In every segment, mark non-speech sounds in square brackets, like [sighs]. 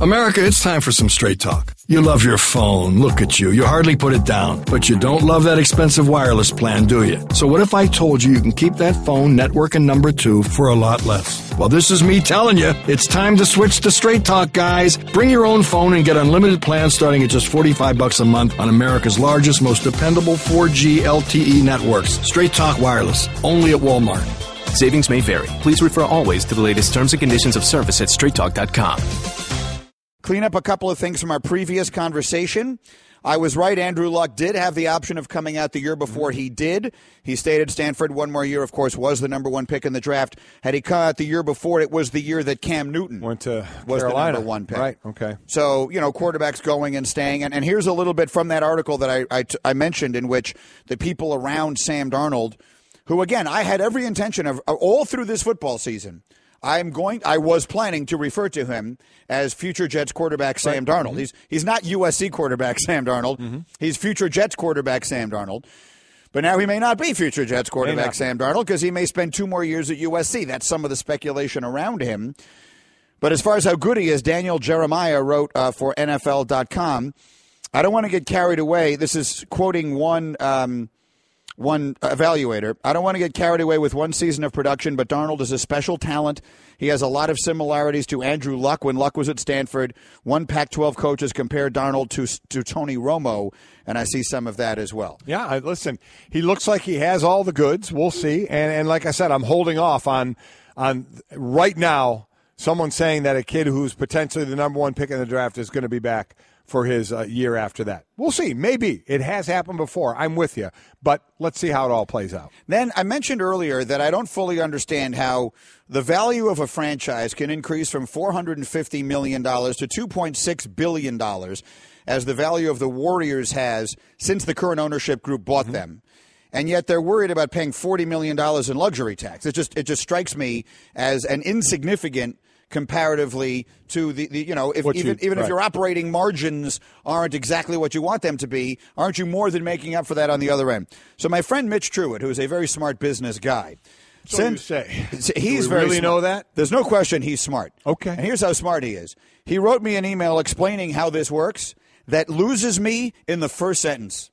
America, it's time for some straight talk. You love your phone. Look at you. You hardly put it down. But you don't love that expensive wireless plan, do you? So what if I told you you can keep that phone network and number two for a lot less? Well, this is me telling you. It's time to switch to straight talk, guys. Bring your own phone and get unlimited plans starting at just 45 bucks a month on America's largest, most dependable 4G LTE networks. Straight Talk Wireless. Only at Walmart. Savings may vary. Please refer always to the latest terms and conditions of service at straighttalk.com. Clean up a couple of things from our previous conversation. I was right. Andrew Luck did have the option of coming out the year before he did. He stayed at Stanford one more year, of course, was the number one pick in the draft. Had he come out the year before, it was the year that Cam Newton went to was Carolina. the number one pick. Right. Okay. So you know, quarterbacks going and staying, and, and here's a little bit from that article that I, I, I mentioned, in which the people around Sam Darnold, who again I had every intention of all through this football season. I'm going. I was planning to refer to him as future Jets quarterback Sam Right. Darnold. Mhm. He's he's not USC quarterback [laughs] Sam Darnold. Mm-hmm. He's future Jets quarterback Sam Darnold. But now he may not be future Jets quarterback. Sam Darnold because he may spend two more years at USC. That's some of the speculation around him. But as far as how good he is, Daniel Jeremiah wrote uh, for NFL.com. I don't want to get carried away. This is quoting one um, one evaluator. I don't want to get carried away with one season of production, but Darnold is a special talent. He has a lot of similarities to Andrew Luck when Luck was at Stanford. One Pac-12 coach has compared Darnold to to Tony Romo, and I see some of that as well. Yeah, I, listen, he looks like he has all the goods. We'll see. And and like I said, I'm holding off on on right now someone saying that a kid who's potentially the number one pick in the draft is going to be back for his uh, year after that. We'll see. Maybe it has happened before. I'm with you, but let's see how it all plays out. Then I mentioned earlier that I don't fully understand how the value of a franchise can increase from $450 million to $2.6 billion as the value of the Warriors has since the current ownership group bought them. And yet they're worried about paying $40 million in luxury tax. It just, it just strikes me as an insignificant comparatively to the, the you know if What you- even even if your operating margins aren't exactly what you want them to be aren't you more than making up for that on the other end so my friend Mitch Truitt who is a very smart business guy So you say. he's very really smart. know that? there's no question he's smart Okay. and here's how smart he is he wrote me an email explaining how this works that loses me in the first sentence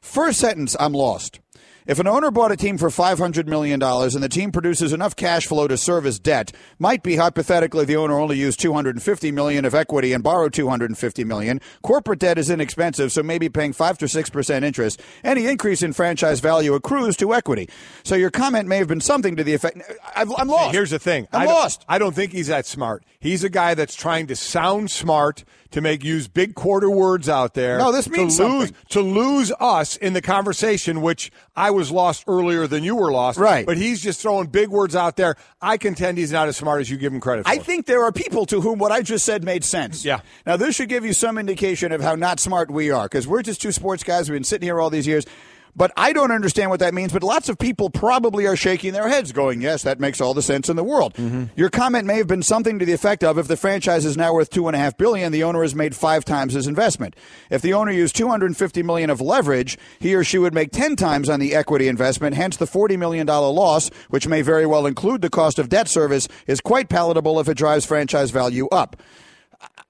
First sentence, I'm lost. If an owner bought a team for $500 million and the team produces enough cash flow to service debt, might be hypothetically the owner only used 250 million of equity and borrowed 250 million. Corporate debt is inexpensive, so maybe paying 5 to 6% interest. Any increase in franchise value accrues to equity. So your comment may have been something to the effect. I've, I'm lost. Here's the thing. I'm I lost. I don't think he's that smart. He's a guy that's trying to sound smart to make use big quarter words out there. No, this to means lose something. to lose us in the conversation, which I was lost earlier than you were lost. Right. But he's just throwing big words out there. I contend he's not as smart as you give him credit for. I think there are people to whom what I just said made sense. Yeah. Now, this should give you some indication of how not smart we are, because we're just two sports guys. We've been sitting here all these years. But I don't understand what that means. But lots of people probably are shaking their heads, going, "Yes, that makes all the sense in the world." Mm-hmm. Your comment may have been something to the effect of, "If the franchise is now worth two and a half billion, the owner has made five times his investment. If the owner used two hundred fifty million of leverage, he or she would make ten times on the equity investment. Hence, the forty million dollar loss, which may very well include the cost of debt service, is quite palatable if it drives franchise value up."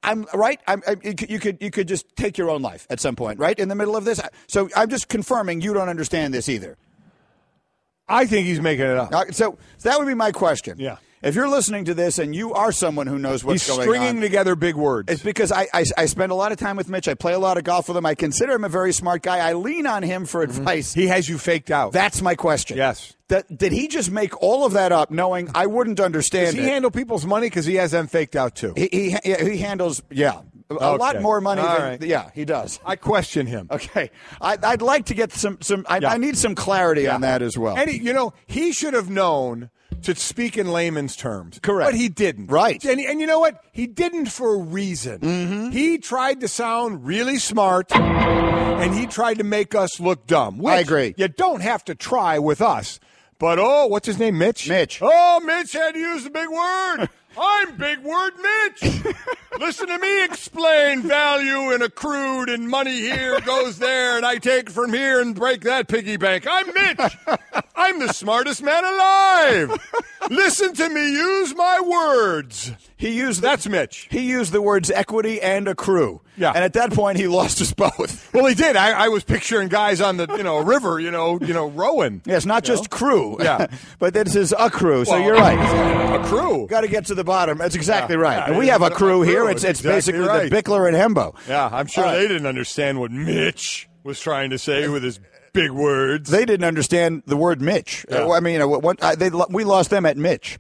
I'm right. I'm, I, you could- you could just take your own life at some point, right in the middle of this. So I'm just confirming you don't understand this either. I think he's making it up. Uh, So that would be my question. Yeah. If you're listening to this and you are someone who knows what's he's going stringing on, together big words. it's because I, I I spend a lot of time with Mitch. I play a lot of golf with him. I consider him a very smart guy. I lean on him for mm-hmm. advice. he has you faked out. That's my question. Yes. That, did he just make all of that up, knowing I wouldn't understand Does he it? handle people's money because he has them faked out too? he, he he handles yeah a lot more money All than right. yeah he does. I question him. Okay, I, I'd like to get some some. I, Yeah. I need some clarity on that as well. And he, you know, he should have known to speak in layman's terms. Correct. But he didn't. Right. And, and you know what? He didn't for a reason. Mm-hmm. He tried to sound really smart and he tried to make us look dumb. Which I agree. You don't have to try with us. But oh, what's his name? Mitch? Mitch. Oh, Mitch had to use the big word. [laughs] I'm Big Word Mitch. Listen to me explain value and accrued and money here goes there and I take from here and break that piggy bank. I'm Mitch. I'm the smartest man alive. Listen to me use my words. He used That's Mitch. He used the words equity and accrue. Yeah. And at that point, he lost us both. Well, he did. I, I was picturing guys on the you know river, you know, you know, rowing. Yes, not You just know? crew. Yeah. [laughs] but this is a crew. So you're right. A crew. Got to get to the bottom. That's exactly Yeah. right. Yeah, and we have a crew here. It's It's exactly basically right. the Bickler and Hembo. Yeah, I'm sure right. they didn't understand what Mitch was trying to say with his big words. They didn't understand the word Mitch. Yeah. Uh, I mean, uh, what, uh, they, we lost them at Mitch.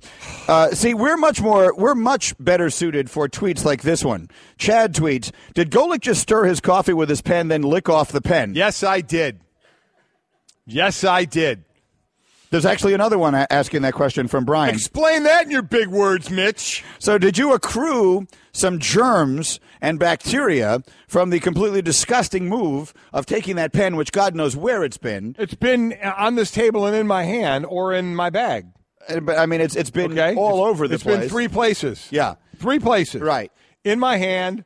Uh, see, we're much more, we're much better suited for tweets like this one. Chad tweets: Did Golic just stir his coffee with his pen, then lick off the pen? yes, I did. Yes, I did. There's actually another one asking that question from Brian. Explain that in your big words, Mitch. So, did you accrue some germs and bacteria from the completely disgusting move of taking that pen, which God knows where it's been? It's been on this table and in my hand or in my bag. Uh, But I mean, it's it's been Okay, all It's- over the It's place. It's been three places. Yeah. three places. Right. in my hand,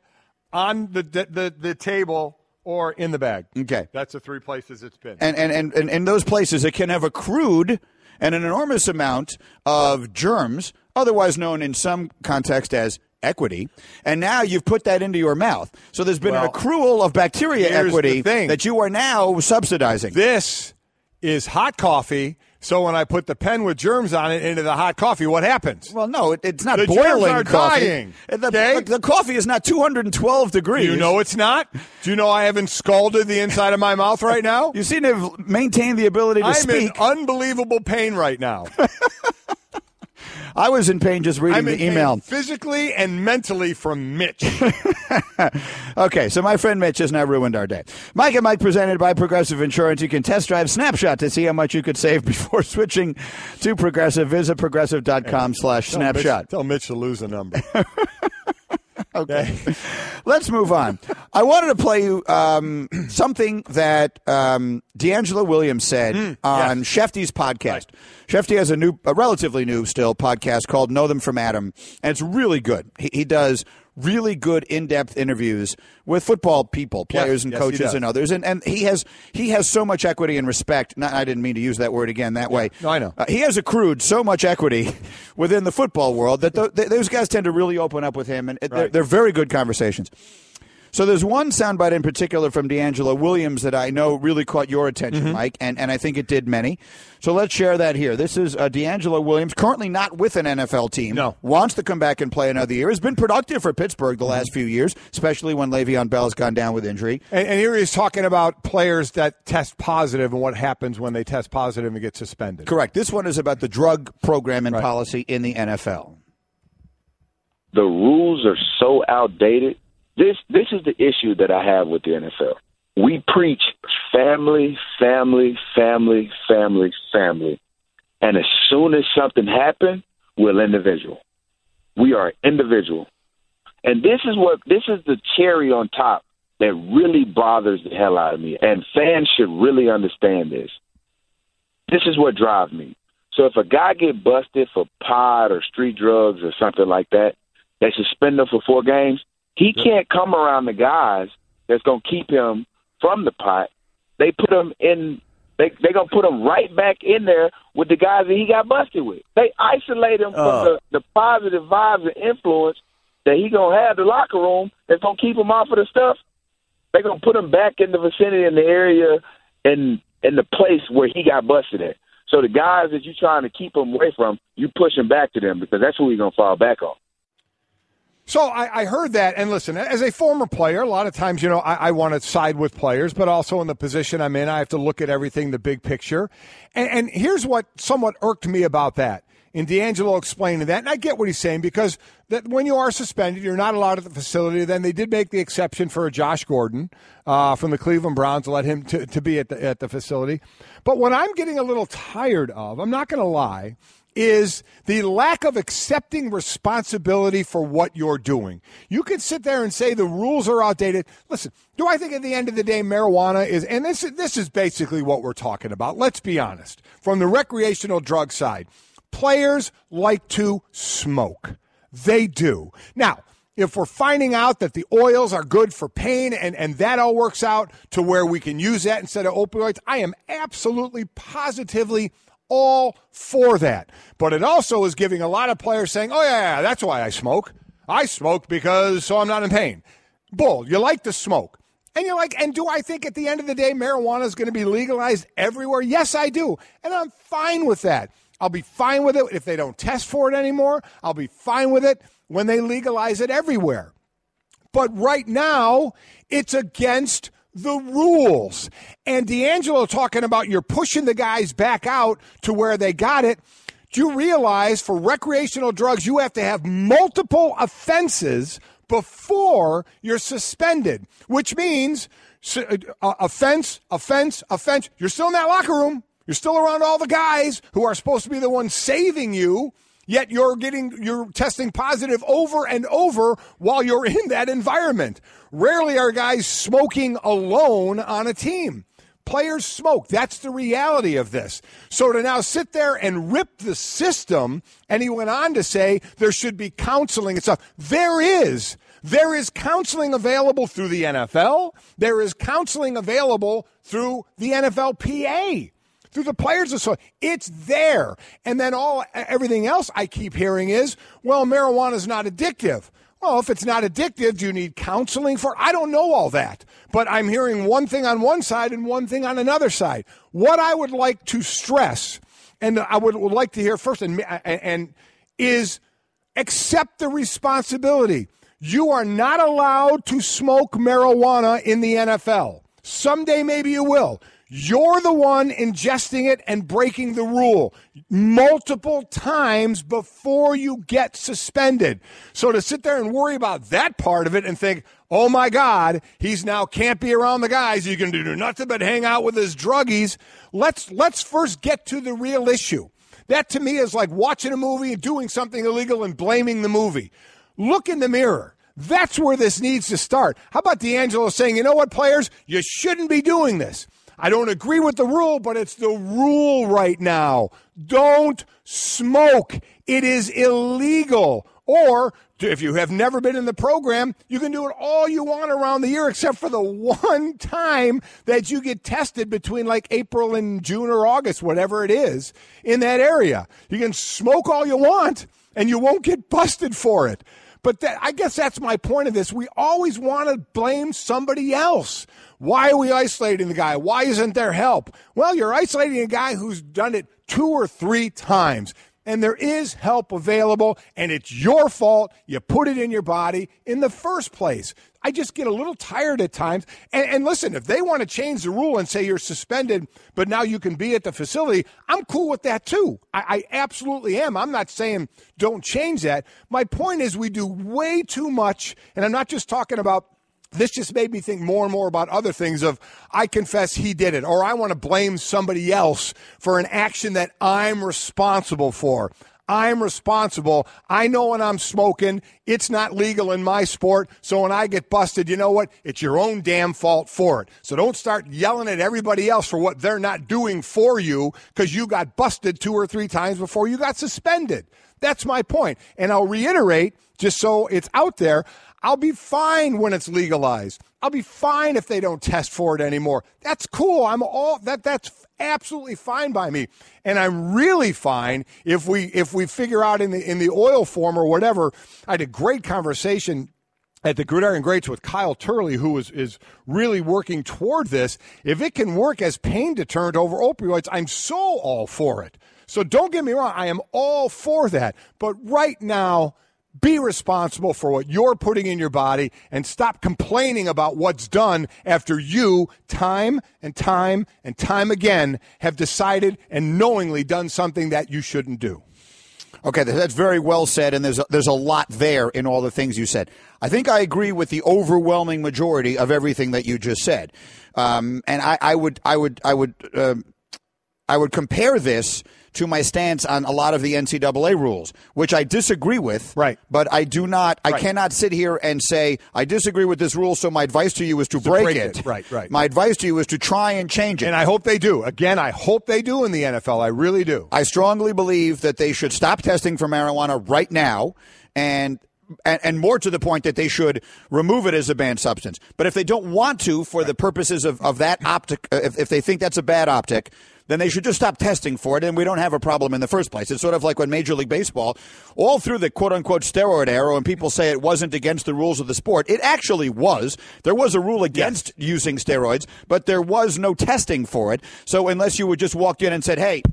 on the the the, the table, or in the bag. Okay. that's the three places it's been. and, and, and, and in those places, it can have accrued and an enormous amount of germs, otherwise known in some context as equity. And now you've put that into your mouth. So there's been an accrual of bacteria equity that you are now subsidizing. this is hot coffee. So when I put the pen with germs on it into the hot coffee, what happens? well, no, it, it's not The germs boiling are coffee. dying, The, okay? the, the coffee is not 212 degrees. You know it's not. Do you know I haven't scalded the inside of my mouth right now? [laughs] You seem to have maintained the ability to I'm speak. in unbelievable pain right now. [laughs] I was in pain just reading I'm the email. physically and mentally from Mitch. [laughs] Okay, so my friend Mitch has now ruined our day. Mike and Mike presented by Progressive Insurance. You can test drive Snapshot to see how much you could save [laughs] before switching to Progressive. Visit progressive.com slash snapshot. Tell Mitch to lose a number. [laughs] Okay. [laughs] Let's move on. I wanted to play you um, [clears throat] something that um, DeAngelo Williams said on Schefty's podcast. Schefty has a new, a relatively new still podcast called Know Them from Adam, and it's really good. He, he does really good in-depth interviews with football people, players and yes, coaches and others, and and he has he has so much equity and respect. Not, I didn't mean to use that word again that way. No, I know. Uh, he has accrued so much equity [laughs] within the football world that th- th- those guys tend to really open up with him, and it- they're, they're very good conversations. So there's one soundbite in particular from DeAngelo Williams that I know really caught your attention, Mm-hmm. Mike, and, and I think it did many. So let's share that here. This is uh, DeAngelo Williams, currently not with an NFL team. No. Wants to come back and play another year. Has been productive for Pittsburgh the last few years, especially when Le'Veon Bell has gone down with injury. and, and here he's talking about players that test positive and what happens when they test positive and get suspended. Correct. This one is about the drug program and Right. policy in the NFL. the rules are so outdated. This this is the issue that I have with the NFL. We preach family, family, family, family, family. And as soon as something happens, we're individual. We are individual. And this is what this is the cherry on top that really bothers the hell out of me. And fans should really understand this. This is what drives me. So if a guy get busted for pot or street drugs or something like that, they suspend him for four games. He can't come around the guys that's gonna keep him from the pot. They put him in. They they gonna put him right back in there with the guys that he got busted with. They isolate him from uh. the the positive vibes and influence that he gonna have the locker room that's gonna keep him off of the stuff. They gonna put him back in the vicinity in the area and in the place where he got busted at. So the guys that you're trying to keep him away from, you push him back to them because that's who he's gonna fall back on. So I, I heard that, and listen, as a former player, a lot of times, you know, I, I want to side with players, but also in the position I'm in, I have to look at everything, the big picture. And, and here's what somewhat irked me about that. In DeAngelo explaining that, and I get what he's saying because that when you are suspended, you're not allowed at the facility. Then they did make the exception for Josh Gordon uh, from the Cleveland Browns to let him to, to be at the at the facility. But what I'm getting a little tired of, I'm not going to lie, is the lack of accepting responsibility for what you're doing. You can sit there and say the rules are outdated. Listen, do I think at the end of the day marijuana is and this is this is basically what we're talking about. Let's be honest. From the recreational drug side, players like to smoke. They do. Now, if we're finding out that the oils are good for pain and, and that all works out to where we can use that instead of opioids, I am absolutely positively all for that. But it also is giving a lot of players saying, oh, yeah, that's why I smoke. I smoke because so I'm not in pain. Bull, you like to smoke. And you're like, and do I think at the end of the day marijuana is going to be legalized everywhere? Yes, I do. And I'm fine with that. I'll be fine with it if they don't test for it anymore. I'll be fine with it when they legalize it everywhere. But right now, it's against the rules. And DeAngelo talking about you're pushing the guys back out to where they got it. Do you realize for recreational drugs, you have to have multiple offenses before you're suspended, which means uh, offense, offense, offense. You're still in that locker room. You're still around all the guys who are supposed to be the ones saving you. Yet you're getting, you're testing positive over and over while you're in that environment. Rarely are guys smoking alone on a team. Players smoke. That's the reality of this. So to now sit there and rip the system, and he went on to say there should be counseling and stuff. There is. There is counseling available through the NFL. There is counseling available through the NFLPA through the players association. It's there. And then all everything else I keep hearing is, well, marijuana is not addictive. Well, if it's not addictive, do you need counseling for? I don't know all that, but I'm hearing one thing on one side and one thing on another side. What I would like to stress, and I would, would like to hear first, and, and is accept the responsibility. You are not allowed to smoke marijuana in the NFL. Someday, maybe you will. You're the one ingesting it and breaking the rule multiple times before you get suspended. So to sit there and worry about that part of it and think, oh my God, he's now can't be around the guys. He can do nothing but hang out with his druggies. Let's, let's first get to the real issue. That to me is like watching a movie and doing something illegal and blaming the movie. Look in the mirror. That's where this needs to start. How about DeAngelo saying, you know what, players, you shouldn't be doing this. I don't agree with the rule, but it's the rule right now. Don't smoke. It is illegal. Or if you have never been in the program, you can do it all you want around the year except for the [laughs] one time that you get tested between like April and June or August, whatever it is, in that area. You can smoke all you want and you won't get busted for it. But that, I guess that's my point of this. We always want to blame somebody else. Why are we isolating the guy? Why isn't there help? Well, you're isolating a guy who's done it two or three times. And there is help available, and it's your fault you put it in your body in the first place. I just get a little tired at times. And, and, listen, if they want to change the rule and say you're suspended, but now you can be at the facility, I'm cool with that too. I, I absolutely am. I'm not saying don't change that. My point is, we do way too much, and I'm not just talking about this just made me think more and more about other things of I confess he did it or I want to blame somebody else for an action that I'm responsible for. I'm responsible. I know when I'm smoking, it's not legal in my sport. So when I get busted, you know what? It's your own damn fault for it. So don't start yelling at everybody else for what they're not doing for you because you got busted two or three times before you got suspended. That's my point. And I'll reiterate, just so it's out there, I'll be fine when it's legalized. I'll be fine if they don't test for it anymore. That's cool. I'm all that that's absolutely fine by me. And I'm really fine if we if we figure out in the in the oil form or whatever. I had a great conversation at the Gridiron Greats with Kyle Turley, who is, is really working toward this. If it can work as pain deterrent over opioids, I'm so all for it. So don't get me wrong, I am all for that. But right now, be responsible for what you're putting in your body and stop complaining about what's done after you, time and time and time again, have decided and knowingly done something that you shouldn't do. Okay, that's very well said, and there's a, there's a lot there in all the things you said. I think I agree with the overwhelming majority of everything that you just said, um, and I, I, would I would I would uh, I would compare this to my stance on a lot of the NCAA rules, which I disagree with. Right. But I do not, I right. cannot sit here and say, I disagree with this rule, so my advice to you is to, break, break it. it. Right, right. My advice to you is to try and change it. And I hope they do. Again, I hope they do in the NFL. I really do. I strongly believe that they should stop testing for marijuana right now and and, and more to the point that they should remove it as a banned substance. But if they don't want to, for the purposes of, of that optic, uh, if, if they think that's a bad optic, then they should just stop testing for it and we don't have a problem in the first place. It's sort of like when Major League Baseball, all through the quote unquote steroid era, and people say it wasn't against the rules of the sport, it actually was. There was a rule against yes. using steroids, but there was no testing for it. So unless you would just walked in and said, hey,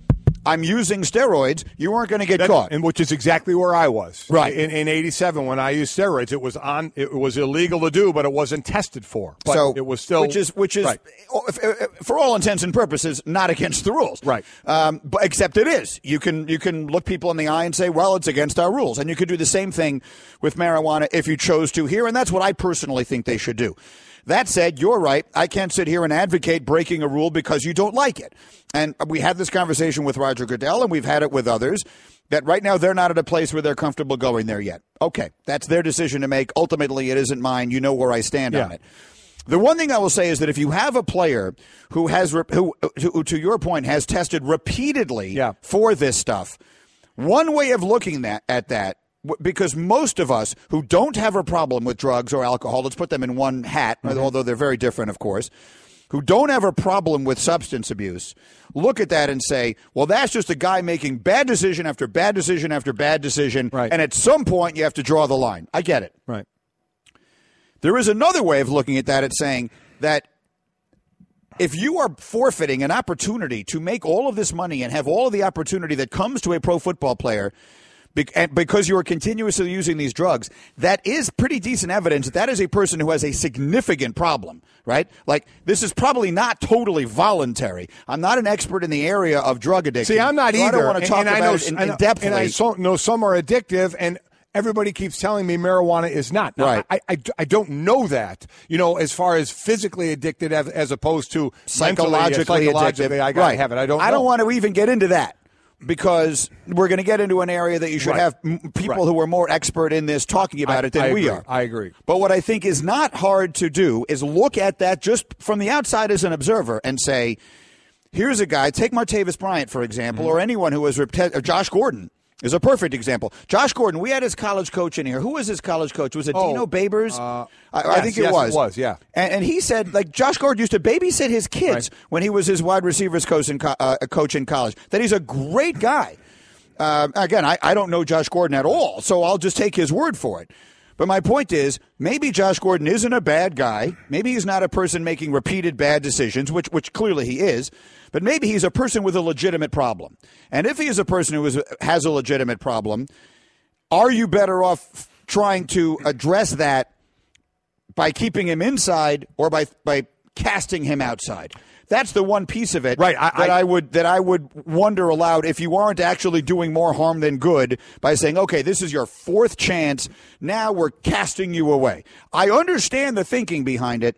I'm using steroids, you weren't going to get that, caught. And which is exactly where I was. Right. In, in 87 when I used steroids, it was on it was illegal to do, but it wasn't tested for. But so it was still Which is which is right. for all intents and purposes not against the rules. Right. Um, but except it is. You can you can look people in the eye and say, "Well, it's against our rules." And you could do the same thing with marijuana if you chose to here, and that's what I personally think they should do. That said, you're right. I can't sit here and advocate breaking a rule because you don't like it. And we had this conversation with Roger Goodell, and we've had it with others that right now they're not at a place where they're comfortable going there yet. Okay, that's their decision to make. Ultimately, it isn't mine. You know where I stand yeah. on it. The one thing I will say is that if you have a player who has, who, to, to your point, has tested repeatedly yeah. for this stuff, one way of looking that, at that because most of us who don't have a problem with drugs or alcohol, let's put them in one hat, mm-hmm. although they're very different, of course, who don't have a problem with substance abuse, look at that and say, well, that's just a guy making bad decision after bad decision after bad decision. Right. And at some point, you have to draw the line. I get it. Right. There is another way of looking at that. It's saying that if you are forfeiting an opportunity to make all of this money and have all of the opportunity that comes to a pro football player because you are continuously using these drugs, that is pretty decent evidence that that is a person who has a significant problem, right? Like, this is probably not totally voluntary. I'm not an expert in the area of drug addiction. See, I'm not so either. I don't want to talk and, and about know, it in, in, depth. And I so, know some are addictive, and everybody keeps telling me marijuana is not. Now, right. I, I, I, don't know that, you know, as far as physically addicted as, as opposed to psychologically, psychologically addicted. I got right. have it. I don't I know. don't want to even get into that because we're going to get into an area that you should right. have people right. who are more expert in this talking about I, it than I we are. I agree. But what I think is not hard to do is look at that just from the outside as an observer and say, here's a guy, take Martavis Bryant, for example, mm-hmm. or anyone who was, or Josh Gordon is a perfect example. Josh Gordon, we had his college coach in here. Who was his college coach? Was it oh, Dino Babers? Uh, I, yes, I, think it yes, was. It was, yeah. And, and, he said, like, Josh Gordon used to babysit his kids right. when he was his wide receivers coach in, uh, coach in college. That he's a great guy. Uh, again, I, I don't know Josh Gordon at all, so I'll just take his word for it. But my point is, maybe Josh Gordon isn't a bad guy. Maybe he's not a person making repeated bad decisions, which which clearly he is. But maybe he's a person with a legitimate problem. And if he is a person who is, has a legitimate problem, are you better off trying to address that by keeping him inside or by by casting him outside? That's the one piece of it right, I, that I, I, would that I would wonder aloud if you aren't actually doing more harm than good by saying, okay, this is your fourth chance. Now we're casting you away. I understand the thinking behind it.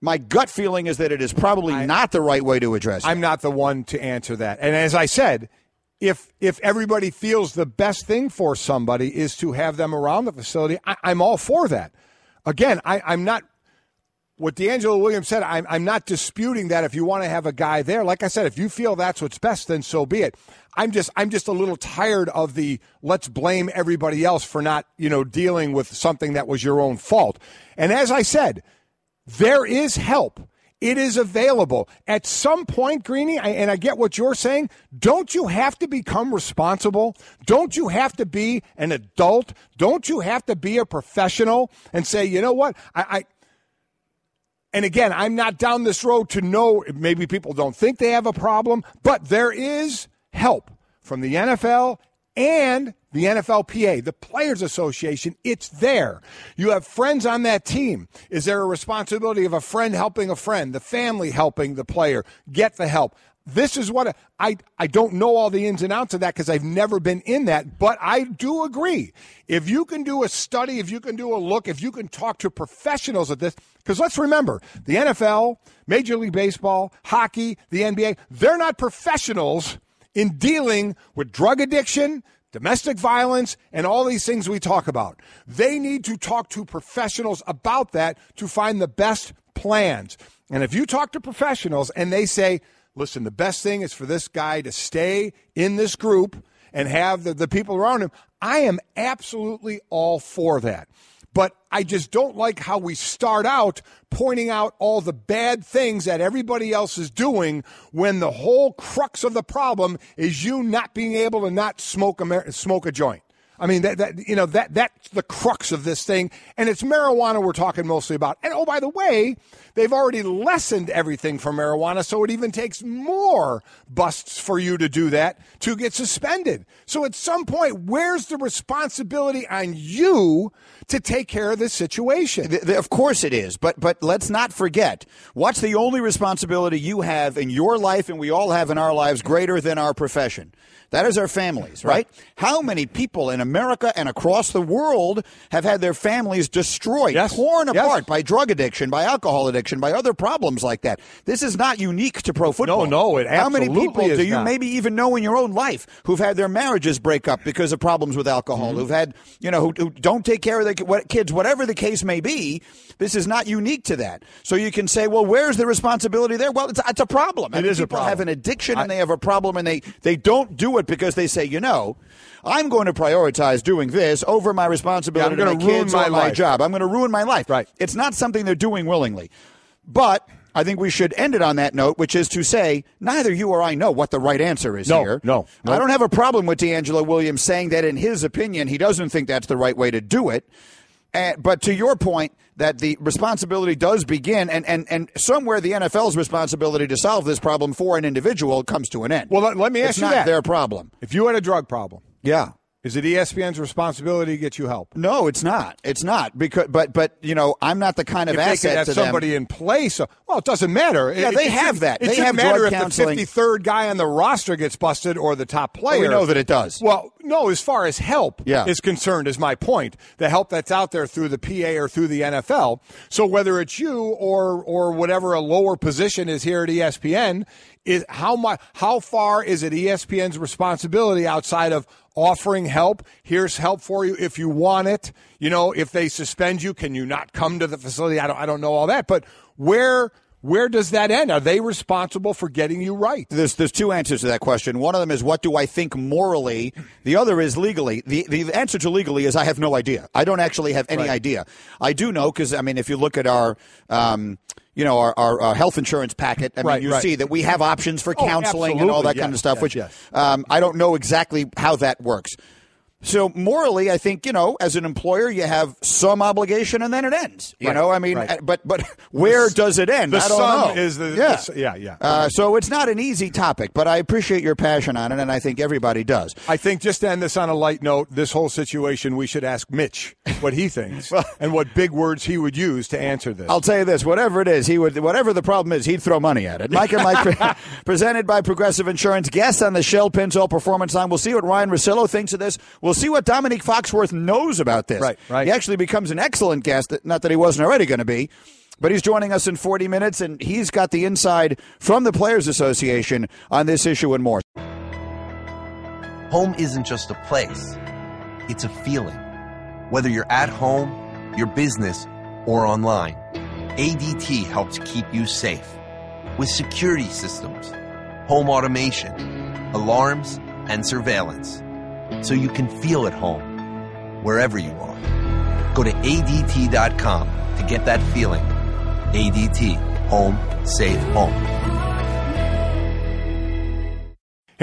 My gut feeling is that it is probably I, not the right way to address it. I'm not the one to answer that. And as I said, if if everybody feels the best thing for somebody is to have them around the facility, I, am all for that. Again, I, I'm not what DeAngelo Williams said, I'm, I'm not disputing that if you want to have a guy there. Like I said, if you feel that's what's best, then so be it. I'm just I'm just a little tired of the let's blame everybody else for not, you know, dealing with something that was your own fault. And as I said, there is help. It is available. At some point, Greeny, and I get what you're saying, don't you have to become responsible? Don't you have to be an adult? Don't you have to be a professional and say, you know what? I and again, I'm not down this road to know maybe people don't think they have a problem, but there is help from the NFL and the NFLPA, the Players Association. It's there. You have friends on that team. Is there a responsibility of a friend helping a friend, the family helping the player get the help? This is what I I don't know all the ins and outs of that because I've never been in that, but I do agree. If you can do a study, if you can do a look, if you can talk to professionals at this, because let's remember the NFL, Major League Baseball, hockey, the NBA, they're not professionals in dealing with drug addiction, domestic violence, and all these things we talk about. They need to talk to professionals about that to find the best plans. And if you talk to professionals and they say, listen, the best thing is for this guy to stay in this group and have the, the people around him. I am absolutely all for that. But I just don't like how we start out pointing out all the bad things that everybody else is doing when the whole crux of the problem is you not being able to not smoke a, smoke a joint. I mean, that, that you know that that's the crux of this thing, and it's marijuana we're talking mostly about. And oh, by the way, they've already lessened everything for marijuana, so it even takes more busts for you to do that to get suspended. So at some point, where's the responsibility on you to take care of this situation? The, the, of course it is, but but let's not forget what's the only responsibility you have in your life, and we all have in our lives, greater than our profession. That is our families, right? right? How many people in America and across the world have had their families destroyed, yes. torn apart by drug addiction, by alcohol addiction, by other problems like that? This is not unique to pro football. No, no, it How many people do you not. maybe even know in your own life who've had their marriages break up because of problems with alcohol, mm-hmm. who've had, you know, who, who, don't take care of their kids, whatever the case may be? This is not unique to that. So you can say, well, where's the responsibility there? Well, it's, it's a problem. It I mean, is people a problem. have an addiction I, and they have a problem and they, they don't do it because they say, you know, I'm going to prioritize doing this over my responsibility yeah, to my kids my or my job. I'm going to ruin my life. Right. It's not something they're doing willingly. But I think we should end it on that note, which is to say, neither you or I know what the right answer is no, here. No, no. I don't have a problem with DeAngelo Williams saying that in his opinion, he doesn't think that's the right way to do it. And, but to your point, that the responsibility does begin, and, and, and somewhere the NFL's responsibility to solve this problem for an individual comes to an end. Well, let, let me ask it's you not that. their problem. If you had a drug problem, yeah, is it ESPN's responsibility to get you help? No, it's not. It's not because, but but you know, I'm not the kind of if asset they could have somebody them. in place. Uh, well, it doesn't matter. Yeah, it, they it have should, that. It they have matter if counseling. the 53rd guy on the roster gets busted or the top player. Well, we know that it does. Well, no, as far as help yeah. is concerned, is my point. The help that's out there through the PA or through the NFL. So whether it's you or or whatever a lower position is here at ESPN, is how much how far is it ESPN's responsibility outside of offering help. Here's help for you if you want it. You know, if they suspend you, can you not come to the facility? I don't, I don't know all that, but where where does that end? Are they responsible for getting you right? There's there's two answers to that question. One of them is what do I think morally? The other is legally. The the answer to legally is I have no idea. I don't actually have any right. idea. I do know because I mean if you look at our um, you know our, our, our, health insurance packet. I mean, you right. see that we have options for oh, counseling and all that yes, kind of stuff. yes, which yes. Um, I don't know exactly how that works. So morally, I think you know, as an employer, you have some obligation, and then it ends. You right, know, I mean, right. but but where the, does it end? The I don't sun know. is the yeah the, yeah yeah. Uh, so it's not an easy topic, but I appreciate your passion on it, and I think everybody does. I think just to end this on a light note, this whole situation, we should ask Mitch what he thinks [laughs] well, and what big words he would use to answer this. I'll tell you this: whatever it is, he would whatever the problem is, he'd throw money at it. Mike and Mike, [laughs] presented by Progressive Insurance, guests on the Shell Pinto Performance Line. We'll see what Ryen Russillo thinks of this. We'll see what Domonique Foxworth knows about this. Right, right. He actually becomes an excellent guest. Not that he wasn't already going to be. But he's joining us in 40 minutes, and he's got the inside from the Players Association on this issue and more. Home isn't just a place, it's a feeling. Whether you're at home, your business, or online, ADT helps keep you safe. With security systems, home automation, alarms, and surveillance, so you can feel at home wherever you are. Go to ADT.com to get that feeling. ADT, home, safe home.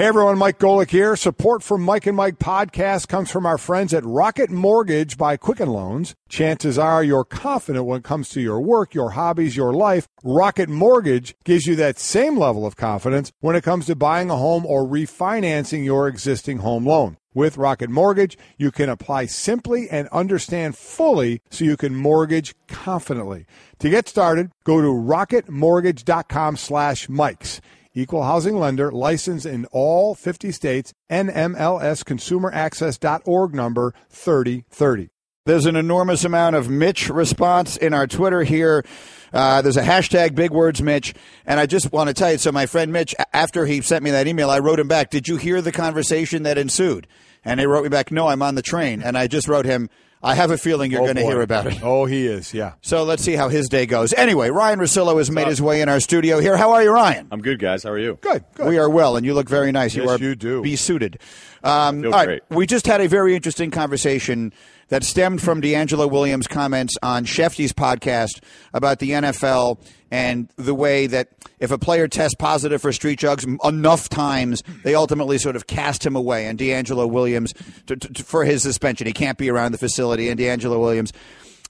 Hey everyone, Mike Golic here. Support for Mike and Mike podcast comes from our friends at Rocket Mortgage by Quicken Loans. Chances are you're confident when it comes to your work, your hobbies, your life. Rocket Mortgage gives you that same level of confidence when it comes to buying a home or refinancing your existing home loan. With Rocket Mortgage, you can apply simply and understand fully so you can mortgage confidently. To get started, go to rocketmortgage.com slash Mikes. Equal housing lender, licensed in all 50 states, NMLS consumeraccess.org number 3030. There's an enormous amount of Mitch response in our Twitter here. Uh, there's a hashtag big words Mitch, and I just want to tell you. So my friend Mitch, after he sent me that email, I wrote him back. Did you hear the conversation that ensued? And he wrote me back, No, I'm on the train. And I just wrote him, I have a feeling you're Oh, going to hear about it. [laughs] Oh, he is. Yeah. So let's see how his day goes. Anyway, Ryen Russillo has made his way in our studio here. How are you, Ryen? I'm good, guys. How are you? Good. Good. We are well, and you look very nice. you Yes, are you do. be suited. Um, all right, great. we just had a very interesting conversation that stemmed from DeAngelo Williams' comments on Schefty's podcast about the NFL and the way that if a player tests positive for street drugs enough times, they ultimately sort of cast him away. And DeAngelo Williams to, to, for his suspension, he can't be around the facility. And DeAngelo Williams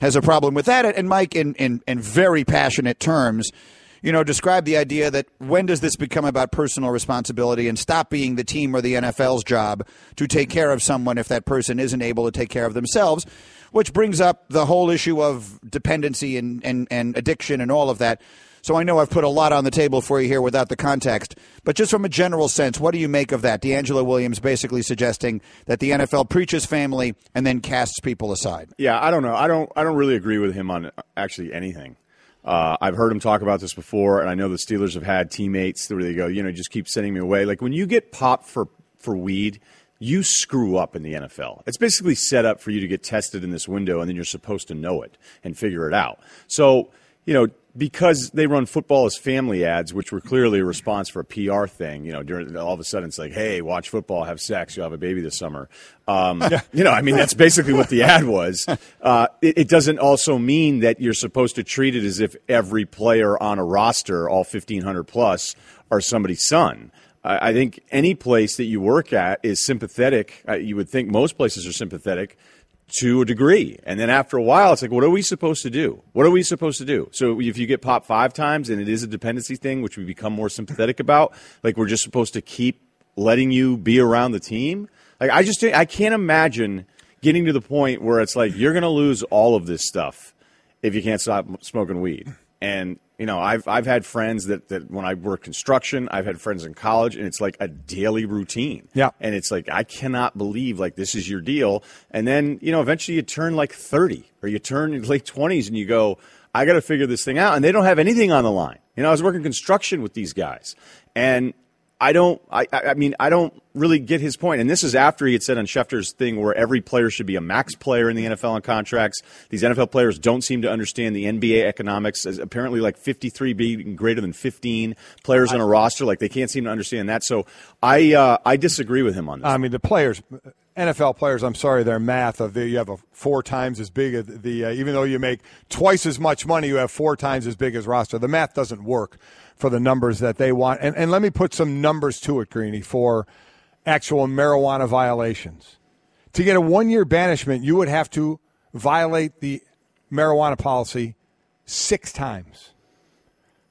has a problem with that. And Mike, in, in, in very passionate terms, you know, describe the idea that when does this become about personal responsibility and stop being the team or the NFL's job to take care of someone if that person isn't able to take care of themselves, which brings up the whole issue of dependency and, and, and addiction and all of that. So I know I've put a lot on the table for you here without the context, but just from a general sense, what do you make of that? DeAngelo Williams basically suggesting that the NFL preaches family and then casts people aside. Yeah, I don't know. I don't. I don't really agree with him on actually anything. Uh, I've heard him talk about this before, and I know the Steelers have had teammates where they go, you know, just keep sending me away. Like when you get popped for for weed, you screw up in the NFL. It's basically set up for you to get tested in this window, and then you're supposed to know it and figure it out. So, you know, because they run football as family ads, which were clearly a response for a PR thing. You know, during all of a sudden it's like, hey, watch football, have sex, you'll have a baby this summer. Um, [laughs] You know, I mean, that's basically what the ad was. [laughs] Uh, it, it doesn't also mean that you're supposed to treat it as if every player on a roster, all 1,500 plus, are somebody's son. I I think any place that you work at is sympathetic. Uh, you would think most places are sympathetic to a degree. And then after a while, it's like, what are we supposed to do? What are we supposed to do? So if you get popped five times and it is a dependency thing, which we become more sympathetic [laughs] about, like we're just supposed to keep letting you be around the team. Like I just, I can't imagine getting to the point where it's like you're going to lose all of this stuff if you can't stop smoking weed. And you know, I've I've had friends that that when I work construction, I've had friends in college, and it's like a daily routine. Yeah. And it's like I cannot believe like this is your deal. And then you know, eventually you turn like thirty or you turn in [laughs] late twenties, and you go, I got to figure this thing out. And they don't have anything on the line. You know, I was working construction with these guys, and I don't. I, I mean, I don't really get his point. And this is after he had said on Schefter's thing where every player should be a max player in the NFL on contracts. These NFL players don't seem to understand the NBA economics. As apparently, like 53 being greater than 15 players on a roster, like they can't seem to understand that. So I uh, I disagree with him on this. I mean, the players, NFL players. I'm sorry, their math of the, you have a four times as big as the uh, even though you make twice as much money, you have four times as big as roster. The math doesn't work for the numbers that they want. And and let me put some numbers to it, Greeny, for actual marijuana violations. To get a one year banishment, you would have to violate the marijuana policy six times.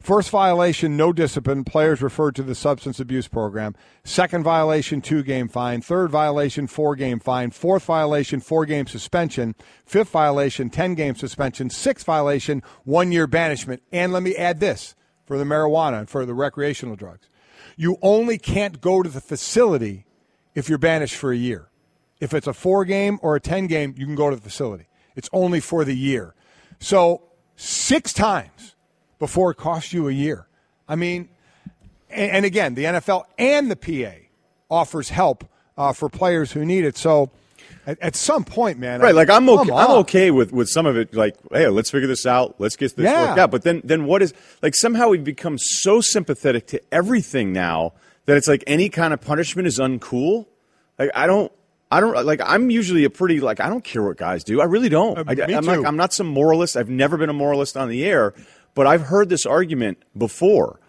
First violation, no discipline. Players referred to the substance abuse program. Second violation, two game fine. Third violation, four game fine. Fourth violation, four game suspension. Fifth violation, 10 game suspension. Sixth violation, one year banishment. And let me add this for the marijuana and for the recreational drugs. You only can't go to the facility if you're banished for a year. If it's a four game or a 10 game, you can go to the facility. It's only for the year. So, six times before it costs you a year. I mean, and, and again, the NFL and the PA offers help uh, for players who need it. So, at, at some point, man, Right, like I'm okay. I'm okay with, with some of it. Like, hey, let's figure this out. Let's get this Yeah. worked out. But then, then what is like? Somehow we've become so sympathetic to everything now that it's like any kind of punishment is uncool. Like I don't, I don't like. I'm usually a pretty like I don't care what guys do. I really don't. Uh, I, am like I'm not some moralist. I've never been a moralist on the air, but I've heard this argument before.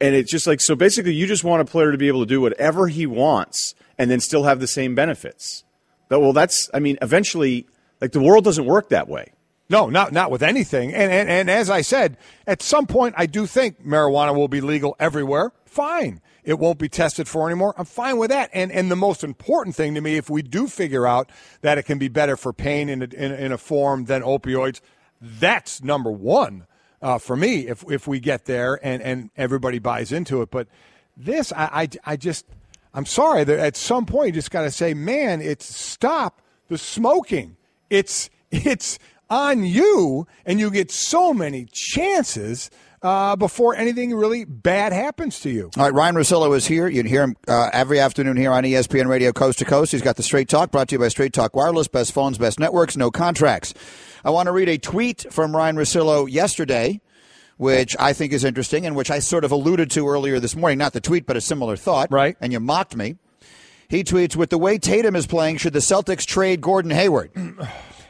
And it's just like so basically you just want a player to be able to do whatever he wants and then still have the same benefits. But well that's I mean eventually like the world doesn't work that way. No, not not with anything. And, and and as I said, at some point, I do think marijuana will be legal everywhere. Fine, it won't be tested for anymore. I'm fine with that. And and the most important thing to me, if we do figure out that it can be better for pain in a, in, in a form than opioids, that's number one uh, for me. If if we get there and and everybody buys into it, but this, I I, I just. I'm sorry that at some point you just got to say, man, it's stop the smoking. It's it's on you, and you get so many chances uh, before anything really bad happens to you. All right, Ryen Russillo is here. You can hear him uh, every afternoon here on ESPN Radio Coast to Coast. He's got the Straight Talk brought to you by Straight Talk Wireless, best phones, best networks, no contracts. I want to read a tweet from Ryen Russillo yesterday, which I think is interesting and which I sort of alluded to earlier this morning. Not the tweet, but a similar thought. Right. And you mocked me. He tweets, with the way Tatum is playing, should the Celtics trade Gordon Hayward?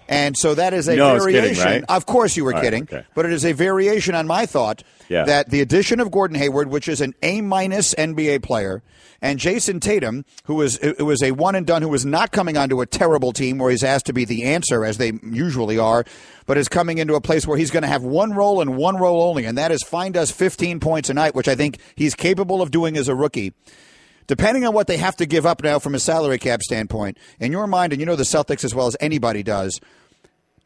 And so that is a was variation. kidding, right? Of course you were right, kidding, okay. but it is a variation on my thought Yeah. that the addition of Gordon Hayward, which is an A minus NBA player, and Jayson Tatum, who was it it was a one and done, who was not coming onto a terrible team where he's asked to be the answer as they usually are, but is coming into a place where he's going to have one role and one role only, and that is find us 15 points a night, which I think he's capable of doing as a rookie. Depending on what they have to give up now from a salary cap standpoint, in your mind, and you know the Celtics as well as anybody does,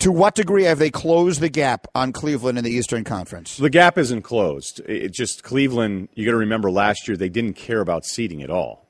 to what degree have they closed the gap on Cleveland in the Eastern Conference? The gap isn't closed. It just Cleveland. You got to remember last year they didn't care about seeding at all.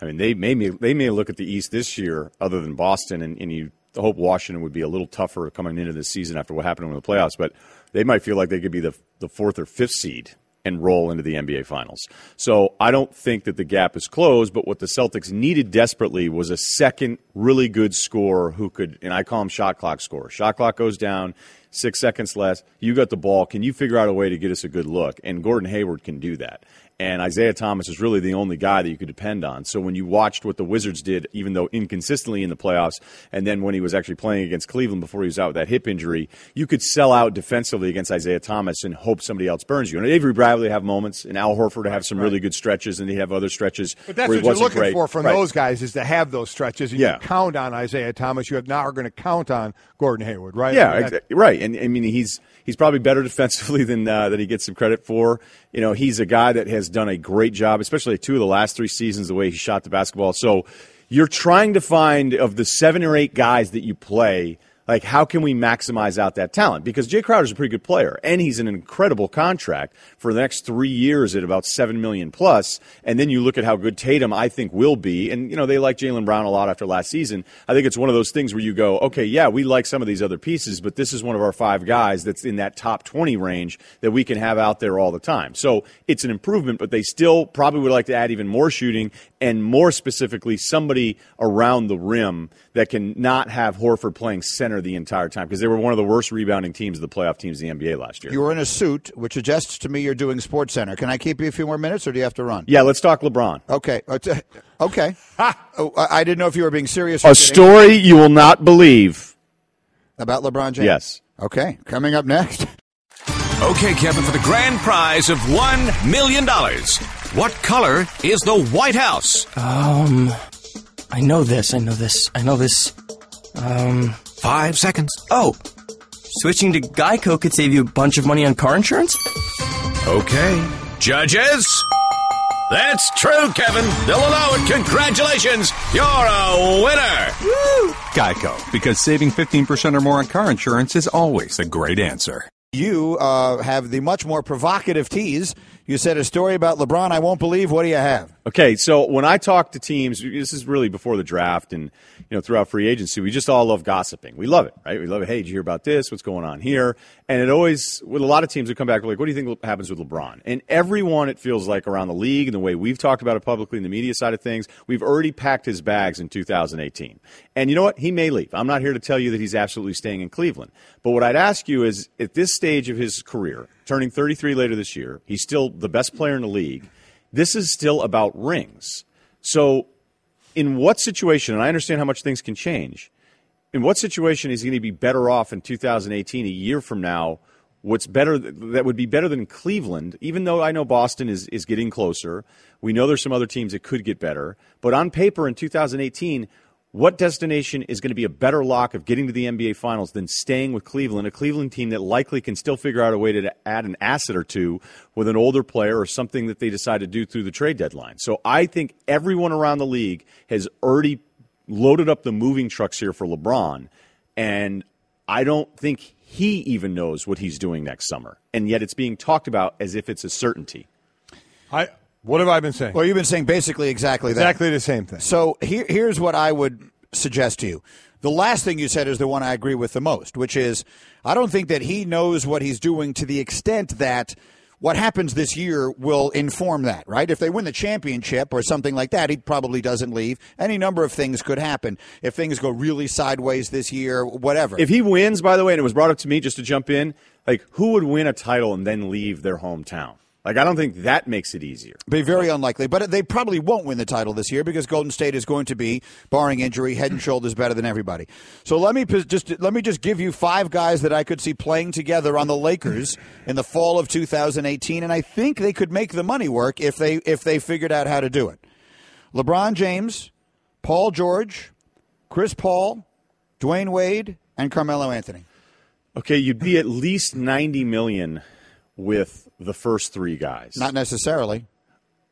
I mean, they may they may look at the East this year, other than Boston, and, and you hope Washington would be a little tougher coming into this season after what happened in the playoffs. But they might feel like they could be the the fourth or fifth seed and roll into the NBA Finals. So I don't think that the gap is closed. But what the Celtics needed desperately was a second really good scorer who could, and I call him shot clock scorer. Shot clock goes down. Six seconds less. You got the ball. Can you figure out a way to get us a good look? And Gordon Hayward can do that. And Isaiah Thomas is really the only guy that you could depend on. So when you watched what the Wizards did, even though inconsistently in the playoffs, and then when he was actually playing against Cleveland before he was out with that hip injury, you could sell out defensively against Isaiah Thomas and hope somebody else burns you. And Avery Bradley have moments, and Al Horford have some really good stretches, and they have other stretches But that's what he you're looking great. for from Right. those guys is to have those stretches. And Yeah. you count on Isaiah Thomas. You have now are going to count on Gordon Hayward, right? Yeah, I mean, exactly. right. And I mean, he's he's probably better [laughs] defensively than uh, that he gets some credit for. You know, he's a guy that has done a great job, especially two of the last three seasons, the way he shot the basketball. So you're trying to find of the seven or eight guys that you play. Like, how can we maximize out that talent? Because Jae Crowder's a pretty good player, and he's an incredible contract for the next three years at about seven million plus. And then you look at how good Tatum, I think, will be. And you know, they like Jaylen Brown a lot after last season. I think it's one of those things where you go, okay, yeah, we like some of these other pieces, but this is one of our five guys that's in that top twenty range that we can have out there all the time. So it's an improvement, but they still probably would like to add even more shooting and more specifically somebody around the rim that can not have Horford playing center the entire time because they were one of the worst rebounding teams of the playoff teams in the NBA last year. You were in a suit, which suggests to me you're doing Sports Center. Can I keep you a few more minutes, or do you have to run? yeah, let's talk LeBron. Okay. Uh, t- Okay. Oh, I I didn't know if you were being serious. or A kidding story you will not believe. about LeBron James. Yes. Okay. Coming up next. Okay, Kevin, for the grand prize of $1 million. What color is the White House? Um, I know this. I know this. I know this. Um, Five seconds. oh, switching to Geico could save you a bunch of money on car insurance. Okay. Judges? That's true, Kevin. They'll allow it. Congratulations. You're a winner. Geico, because saving 15% or more on car insurance is always a great answer. You uh, have the much more provocative tease. You said a story about LeBron. I won't believe. What do you have? Okay, so when I talk to teams, this is really before the draft and you know throughout free agency, we just all love gossiping. We love it, right? We love it. Hey, did you hear about this? What's going on here? And it always, with a lot of teams, that come back like, what do you think happens with LeBron? And everyone, it feels like around the league and the way we've talked about it publicly in the media side of things, we've already packed his bags in 2018. And you know what? He may leave. I'm not here to tell you that he's absolutely staying in Cleveland. But what I'd ask you is, at this stage of his career, turning 33 later this year, he's still the best player in the league. This is still about rings. So, in what situation, and I understand how much things can change, in what situation is he going to be better off in 2018, a year from now? What's better that would be better than Cleveland, even though I know Boston is, is getting closer. We know there's some other teams that could get better. But on paper in 2018, what destination is going to be a better lock of getting to the NBA Finals than staying with Cleveland, a Cleveland team that likely can still figure out a way to add an asset or two with an older player or something that they decide to do through the trade deadline? So I think everyone around the league has already loaded up the moving trucks here for LeBron, and I don't think he even knows what he's doing next summer. And yet it's being talked about as if it's a certainty. I what have I been saying? Well, you've been saying basically exactly that. exactly the same thing. So here, here's what I would suggest to you. The last thing you said is the one I agree with the most, which is I don't think that he knows what he's doing to the extent that what happens this year will inform that, right? If they win the championship or something like that, he probably doesn't leave. Any number of things could happen. If things go really sideways this year, whatever. If he wins, by the way, and it was brought up to me just to jump in, like who would win a title and then leave their hometown? Like I don't think that makes it easier. Be very unlikely, but they probably won't win the title this year because Golden State is going to be, barring injury, head and shoulders better than everybody. So let me just let me just give you five guys that I could see playing together on the Lakers in the fall of 2018, and I think they could make the money work if they if they figured out how to do it. LeBron James, Paul George, Chris Paul, Dwyane Wade, and Carmelo Anthony. Okay, you'd be at least 90 million with the first three guys. Not necessarily.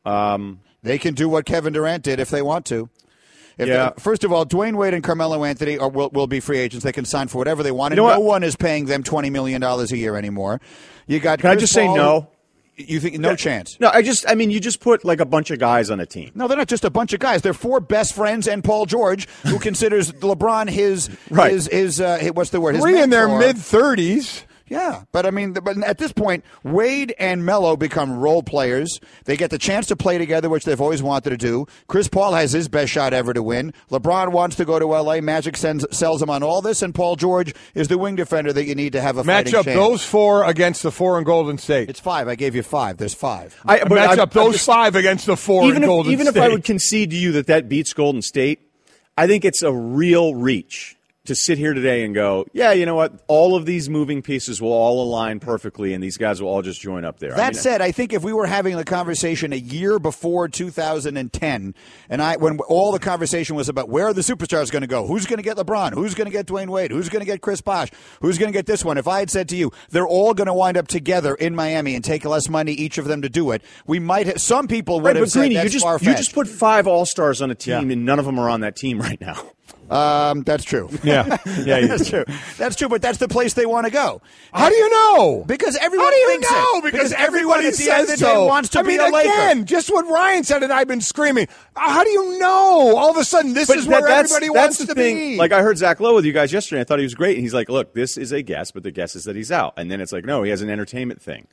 Um, they can do what Kevin Durant did if they want to. If Yeah. first of all, Dwyane Wade and Carmelo Anthony are, will, will be free agents. They can sign for whatever they want, and You know no one is paying them twenty million dollars a year anymore. You got. Can I Chris just say no? You think no chance? No, I just, I mean, you just put like a bunch of guys on a team. No, they're not just a bunch of guys. They're four best friends and Paul George, who considers [laughs] LeBron his Right. his his uh, what's the word? His Three in their mid thirties. Yeah, but I mean, but at this point, Wade and Melo become role players. They get the chance to play together, which they've always wanted to do. Chris Paul has his best shot ever to win. LeBron wants to go to L.A. Magic sends, sells him on all this, and Paul George is the wing defender that you need to have a Match fighting up chance. those four against the four in Golden State. It's five. I gave you five. There's five. I, but Match I- up I'm those just- five against the four even in if, Golden even State. if I would concede to you that that beats Golden State, I think it's a real reach to sit here today and go, yeah, you know what? All of these moving pieces will all align perfectly, and these guys will all just join up there. I That mean, said, I think if we were having the conversation a year before 2010, and I when all the conversation was about where are the superstars going to go, who's going to get LeBron, who's going to get Dwyane Wade, who's going to get Chris Bosh, who's going to get this one, if I had said to you they're all going to wind up together in Miami and take less money each of them to do it, we might have, some people would right, have but said Greeny, you just far-fetched. you just put five All Stars on a team, and none of them are on that team right now. Um, that's true. yeah, yeah, [laughs] that's true. That's true, but that's the place they want to go. How do you know? Because everyone How do you know? it. Because, everyone everybody at the end of says the day so. wants to I be mean, a Laker. again, just what Ryen said, and I've been screaming. Uh, How do you know? All of a sudden, this is that- where everybody wants to thing. be. Like I heard Zach Lowe with you guys yesterday. I thought he was great, and he's like, "Look, this is a guess, but the guess is that he's out." And then it's like, "No, he has an entertainment thing."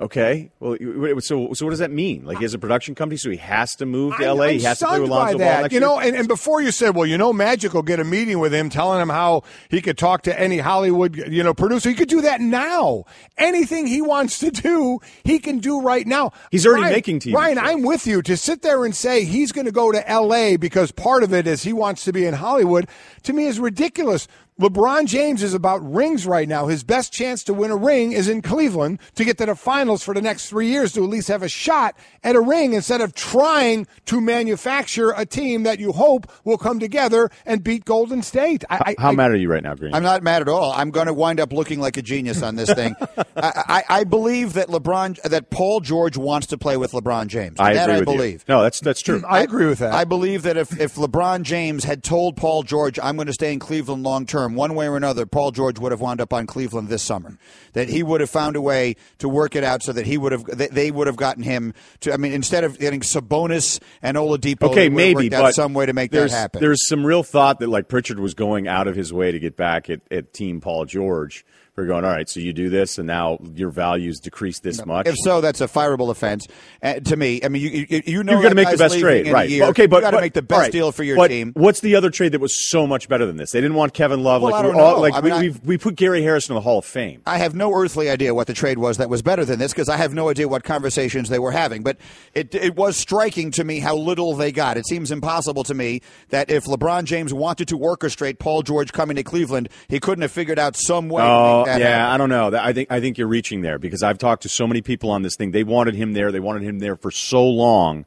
Okay, well, so so what does that mean? Like he has a production company, so he has to move to LA. I'm he has to play with stunned by Lonzo Ball next You year. know, and, and before you said, well, you know, Magic will get a meeting with him, telling him how he could talk to any Hollywood, you know, producer. He could do that now. Anything he wants to do, he can do right now. He's already Ryen- making TV Ryen, shows. I'm with you. To sit there and say he's going to go to L.A. because part of it is he wants to be in Hollywood, to me is ridiculous. LeBron James is about rings right now. His best chance to win a ring is in Cleveland to get to the finals for the next three years to at least have a shot at a ring instead of trying to manufacture a team that you hope will come together and beat Golden State. I, I, How mad are you right now, Green? I'm not mad at all. I'm going to wind up looking like a genius on this thing. [laughs] I, I, I believe that LeBron, that Paul George wants to play with LeBron James. I that agree I with believe. you. No, that's that's true. I agree with that. I believe that if, if LeBron James had told Paul George, I'm going to stay in Cleveland long term, one way or another, Paul George would have wound up on Cleveland this summer. That he would have found a way to work it out so that he would have, they, would have gotten him to, I mean, instead of getting Sabonis and Oladipo, Okay, maybe, but some way to make that happen. There's some real thought that like Pritchard was going out of his way to get back at, at Team Paul George. We're going, all right, so you do this, and now your values decrease this much. If so, that's a fireable offense uh, to me. I mean, you you, you know You're going to make the best trade, right? Okay, but you got to make the best right, deal for your but team. What's the other trade that was so much better than this? They didn't want Kevin Love. Well, like I don't all know. like I mean, I- we, put Gary Harris in the Hall of Fame. I have no earthly idea what the trade was that was better than this because I have no idea what conversations they were having. But it, it was striking to me how little they got. It seems impossible to me that if LeBron James wanted to orchestrate Paul George coming to Cleveland, he couldn't have figured out some way. Oh to make that yeah. I don't know. I think I think you're reaching there because I've talked to so many people on this thing. They wanted him there. They wanted him there for so long,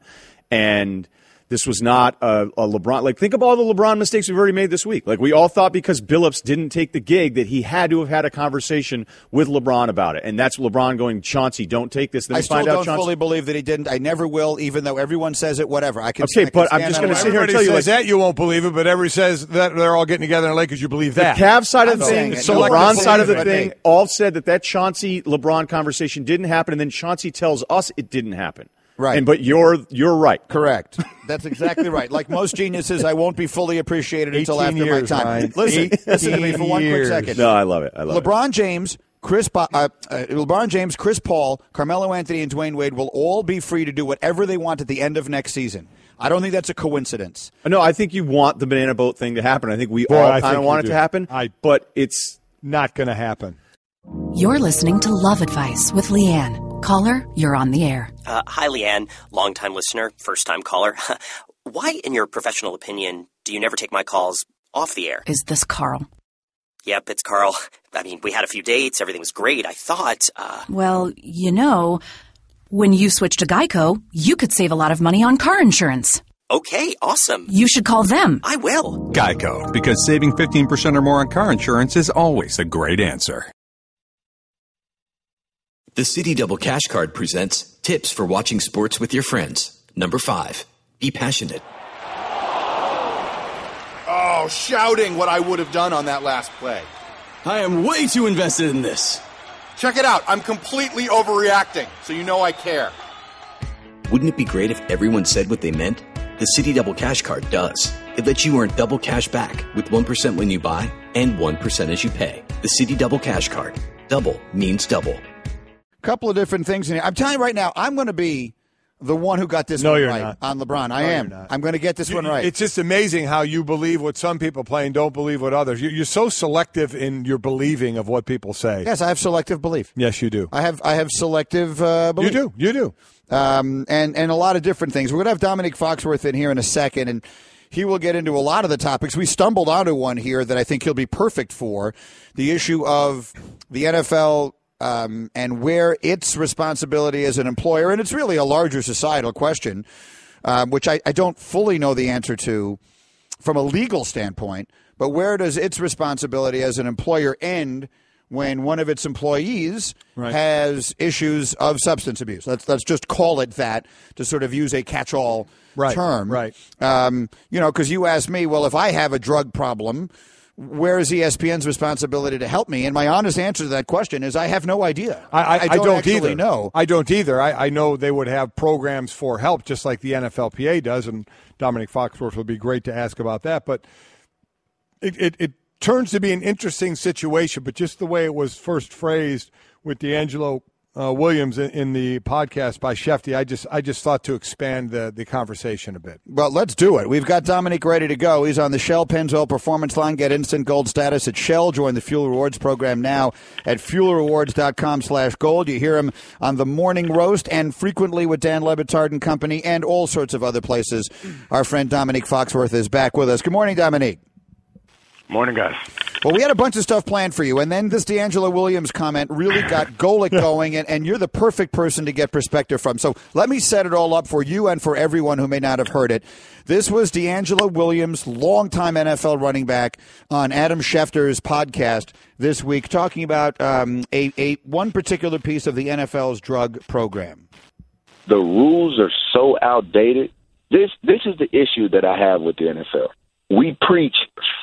and this was not a, a LeBron. Like think of all the LeBron mistakes we've already made this week. Like we all thought because Billups didn't take the gig that he had to have had a conversation with LeBron about it, and that's LeBron going, Chauncey, don't take this. Then I we still find out don't Chauncey. fully believe that he didn't. I never will, even though everyone says it. Whatever. I can. Okay, I can but I'm just gonna sit here and Everybody tell you, says like- that you won't believe it, but everybody says that they're all getting together in LA because you believe that. The Cavs side of the I'm saying thing, the No one LeBron can side of the believe it but thing, me. all said that that Chauncey LeBron conversation didn't happen, and then Chauncey tells us it didn't happen. Right. And but you're you're right. Correct. That's exactly right. Like most geniuses, I won't be fully appreciated until after years, my time. Ryen. Listen, listen to me for one quick second. No, I love it. I love it. LeBron James, Chris, Pa- uh, uh, LeBron James, Chris Paul, Carmelo Anthony, and Dwyane Wade will all be free to do whatever they want at the end of next season. I don't think that's a coincidence. No, I think you want the banana boat thing to happen. I think we Boy, all I kind of want it do. to happen. I- but it's Not going to happen. You're listening to Love Advice with Leanne. Caller, you're on the air. Uh, hi, Leanne, longtime listener, first time caller. [laughs] Why, in your professional opinion, do you never take my calls off the air? Is this Carl? Yep, it's Carl. [laughs] I mean, we had a few dates, everything was great. I thought, uh, Well, you know, when you switch to Geico, you could save a lot of money on car insurance. okay, awesome. You should call them. I will. Geico, because saving 15% or more on car insurance is always a great answer. The Citi Double Cash Card presents tips for watching sports with your friends. Number five, be passionate. Oh, shouting what I would have done on that last play. I am way too invested in this. Check it out. I'm completely overreacting, so you know I care. Wouldn't it be great if everyone said what they meant? The Citi Double Cash Card does. It lets you earn double cash back with 1% when you buy and 1% as you pay. The Citi Double Cash Card. Double means double. Couple of different things in here. I'm telling you right now, I'm going to be the one who got this No, one you're right not. on LeBron. I No, am. you're not. I'm going to get this one right. It's just amazing how you believe what some people play and don't believe what others. You- You're so selective in your believing of what people say. yes, I have selective belief. Yes, you do. I have I have selective uh, You do. You do. um, and and a lot of different things. We're going to have Domonique Foxworth in here in a second, and he will get into a lot of the topics. We stumbled onto one here that I think he'll be perfect for the issue of the NFL. Um, and where its responsibility as an employer, and it's really a larger societal question, um, which I, I don't fully know the answer to from a legal standpoint, but where does its responsibility as an employer end when one of its employees Right. has issues of substance abuse? Let's let's just call it that to sort of use a catch-all Right, term, right. Um, you know, because you asked me, well, if I have a drug problem. Where is ESPN's responsibility to help me? And my honest answer to that question is I have no idea. I, I, don't, actually either. know. I don't either. I, I know they would have programs for help, just like the NFLPA does, and Domonique Foxworth would be great to ask about that. But it, it, it turns to be an interesting situation. But just the way it was first phrased with DeAngelo uh, Williams in, in the podcast by Schefty, I just I just thought to expand the, the conversation a bit. Well, let's do it. We've got Domonique ready to go. He's on the Shell Pennzoil Performance Line. Get instant gold status at Shell. Join the Fuel Rewards program now at fuelrewards.com slash gold. You hear him on the Morning Roast and frequently with Dan Le Batard and Company and all sorts of other places. Our friend Domonique Foxworth is back with us. Good morning, Domonique. Morning, guys. Well, we had a bunch of stuff planned for you, and then this DeAngelo Williams comment really got Golic [laughs] going, and, and you're the perfect person to get perspective from. So let me set it all up for you and for everyone who may not have heard it. This was DeAngelo Williams, longtime NFL running back, on Adam Schefter's podcast this week, talking about um, a, a one particular piece of the NFL's drug program. the rules are so outdated. This this is the issue that I have with the NFL. We preach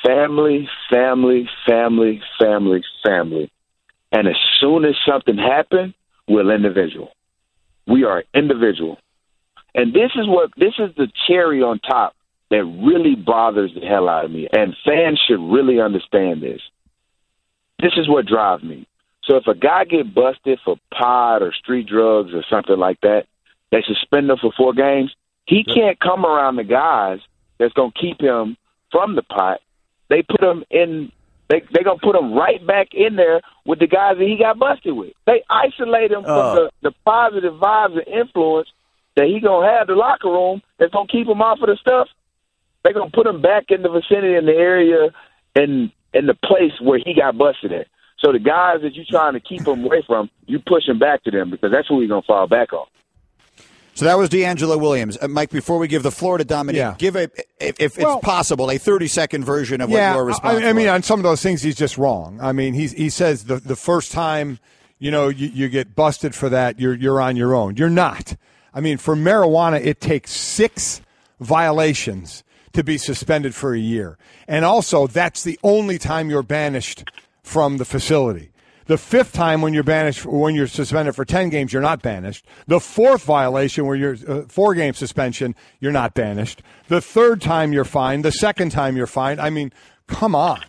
family, family, family, family, family. And as soon as something happens, we're individual. We are individual. And this is what this is the cherry on top that really bothers the hell out of me. And fans should really understand this. This is what drives me. So if a guy get busted for pot or street drugs or something like that, they suspend him for four games. He can't come around the guys that's gonna keep him from the pot. They put him in. They they gonna put him right back in there with the guys that he got busted with. They isolate him Oh. from the, the positive vibes and influence that he gonna have the locker room that's gonna keep him off of the stuff. They gonna put him back in the vicinity in the area and in the place where he got busted at. So the guys that you trying to keep him away from, you push him back to them because that's who he's gonna fall back on. So that was DeAngelo Williams. Uh, Mike, before we give the floor to Domonique, Yeah. give a, if, if Well- it's possible, a 30 second version of what yeah, your response I, I mean, was. on some of those things, he's just wrong. I mean, he's, he says the the first time, you know, you, you get busted for that, you're you're on your own. You're not. I mean, for marijuana, it takes six violations to be suspended for a year, and also that's the only time you're banished from the facility. The fifth time when you're banished, when you're suspended for 10 games, you're not banished. The fourth violation where you're uh, four game suspension, you're not banished. The third time you're fined. The second time you're fined. I mean, come on.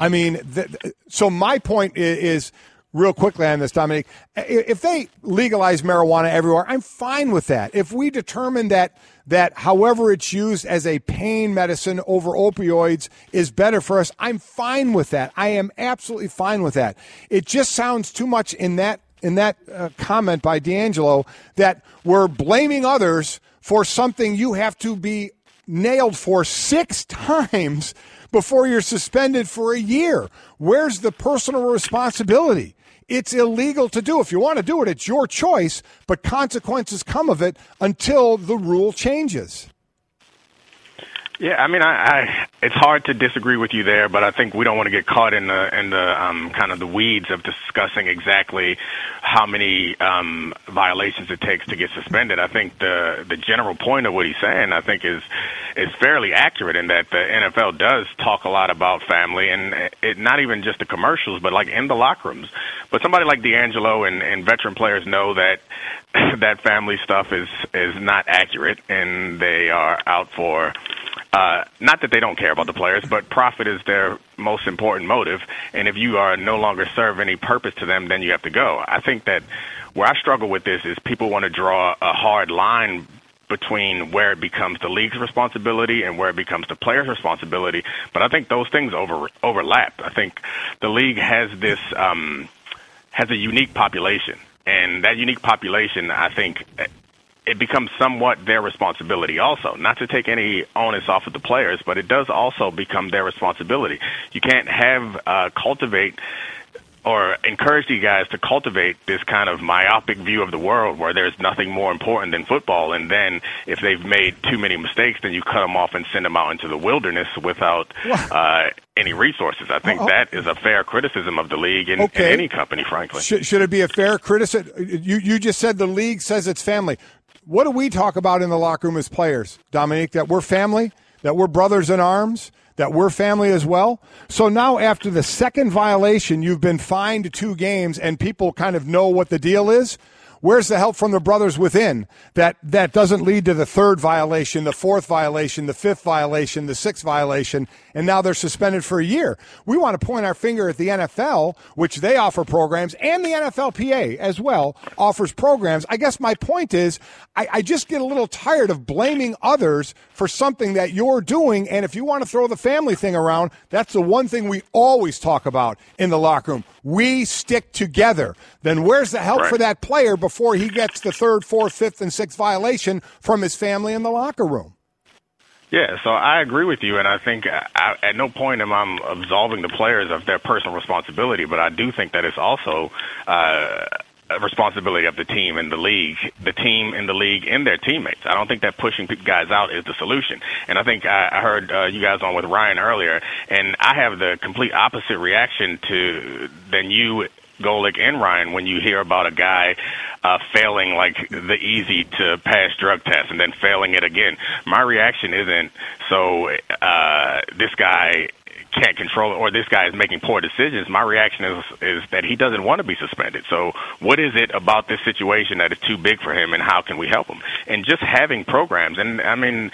I mean, th- so my point is, is real quickly on this, Domonique. If they legalize marijuana everywhere, I'm fine with that. If we determine that that however it's used as a pain medicine over opioids is better for us, I'm fine with that. I am absolutely fine with that. It just sounds too much in that in that uh, comment by DeAngelo that we're blaming others for something you have to be nailed for six [laughs] times before you're suspended for a year. Where's the personal responsibility? It's illegal to do. If you want to do it, it's your choice, but consequences come of it until the rule changes. Yeah, I mean, I, I it's hard to disagree with you there, but I think we don't want to get caught in the in the um, kind of the weeds of discussing exactly how many um, violations it takes to get suspended. I think the the general point of what he's saying, I think, is is fairly accurate in that the NFL does talk a lot about family, and it not even just the commercials, but like in the locker rooms. But somebody like DeAngelo and, and veteran players know that that family stuff is is not accurate, and they are out for uh, not that they don't care about the players, but profit is their most important motive. And if you are no longer serve any purpose to them, then you have to go. I think that where I struggle with this is people want to draw a hard line between where it becomes the league's responsibility and where it becomes the player's responsibility. But I think those things over overlap. I think the league has this um, has a unique population, and that unique population, I think, it becomes somewhat their responsibility also. Not to take any onus off of the players, but it does also become their responsibility. You can't have uh, cultivate or encourage these guys to cultivate this kind of myopic view of the world where there's nothing more important than football. And then if they've made too many mistakes, then you cut them off and send them out into the wilderness without uh, any resources. I think oh, oh. that is a fair criticism of the league and, okay. and any company, frankly. Should, should it be a fair criticism? You, you just said the league says it's family. What do we talk about in the locker room as players, Domonique? That we're family, that we're brothers in arms, that we're family as well. So now, after the second violation, you've been fined two games, and people kind of know what the deal is. Where's the help from the brothers within that that doesn't lead to the third violation, the fourth violation, the fifth violation, the sixth violation, and now they're suspended for a year? We want to point our finger at the NFL, which they offer programs, and the NFLPA as well offers programs. I guess my point is, I, I just get a little tired of blaming others for something that you're doing. And if you want to throw the family thing around, that's the one thing we always talk about in the locker room. We stick together. Then where's the help right. for that player? before he gets the third, fourth, fifth, and sixth violation from his family in the locker room. Yeah, so I agree with you, and I think I, at no point am I absolving the players of their personal responsibility, but I do think that it's also uh, responsibility of the team and the league, the team and the league and their teammates. I don't think that pushing guys out is the solution. And I think I, I heard uh, you guys on with Ryen earlier, and I have the complete opposite reaction to than you Golic and Ryen when you hear about a guy uh, failing like the easy to pass drug test and then failing it again. My reaction isn't so uh, this guy can't control it or this guy is making poor decisions, my reaction is is that he doesn't want to be suspended. So what is it about this situation that is too big for him and how can we help him? And just having programs and I mean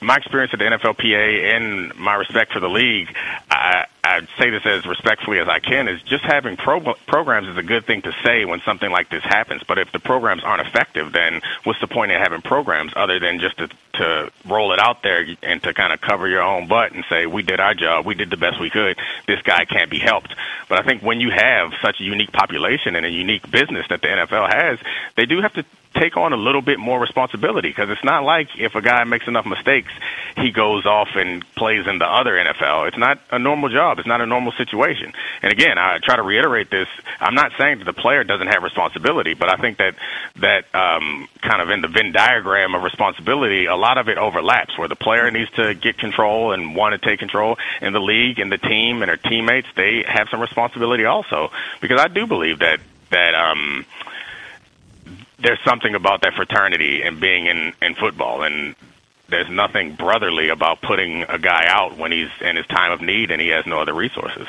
my experience at the NFLPA and my respect for the league, I, I'd say this as respectfully as I can, is just having pro- programs is a good thing to say when something like this happens. But if the programs aren't effective, then what's the point of having programs other than just to, to roll it out there and to kind of cover your own butt and say, we did our job, we did the best we could, this guy can't be helped. But I think when you have such a unique population and a unique business that the NFL has, they do have to take on a little bit more responsibility because it's not like if a guy makes enough mistakes, he goes off and plays in the other NFL. It's not a normal job. It's not a normal situation. And again, I try to reiterate this. I'm not saying that the player doesn't have responsibility, but I think that that um, kind of in the Venn diagram of responsibility, a lot of it overlaps where the player needs to get control and want to take control, and the league and the team and their teammates they have some responsibility also because I do believe that that um there's something about that fraternity and being in in football and there's nothing brotherly about putting a guy out when he's in his time of need and he has no other resources.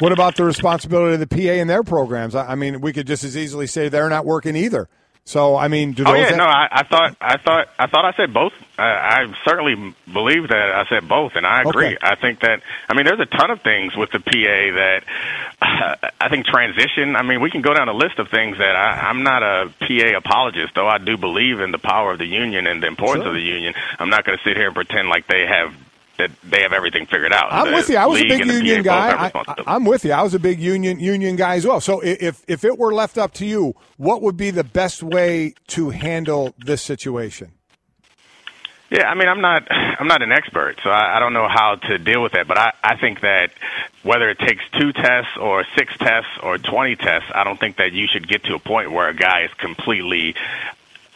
What about the responsibility of the PA in their programs? I mean, we could just as easily say they're not working either. So I mean, do oh yeah, no, I, I thought, I thought, I thought I said both. I, I certainly believe that I said both, and I agree. Okay. I think that, I mean, there's a ton of things with the PA that uh, [sighs] I think transition. I mean, we can go down a list of things that I, I'm not a PA apologist, though I do believe in the power of the union and the importance Sure. of the union. I'm not going to sit here and pretend like they have that they have everything figured out. I'm The with you. I was a big and the PA union guy. I, I'm with you. I was a big union union guy as well. So if if it were left up to you, what would be the best way to handle this situation? Yeah, I mean, I'm not, I'm not an expert, so I, I don't know how to deal with that. But I, I think that whether it takes two tests or six tests or 20 tests, I don't think that you should get to a point where a guy is completely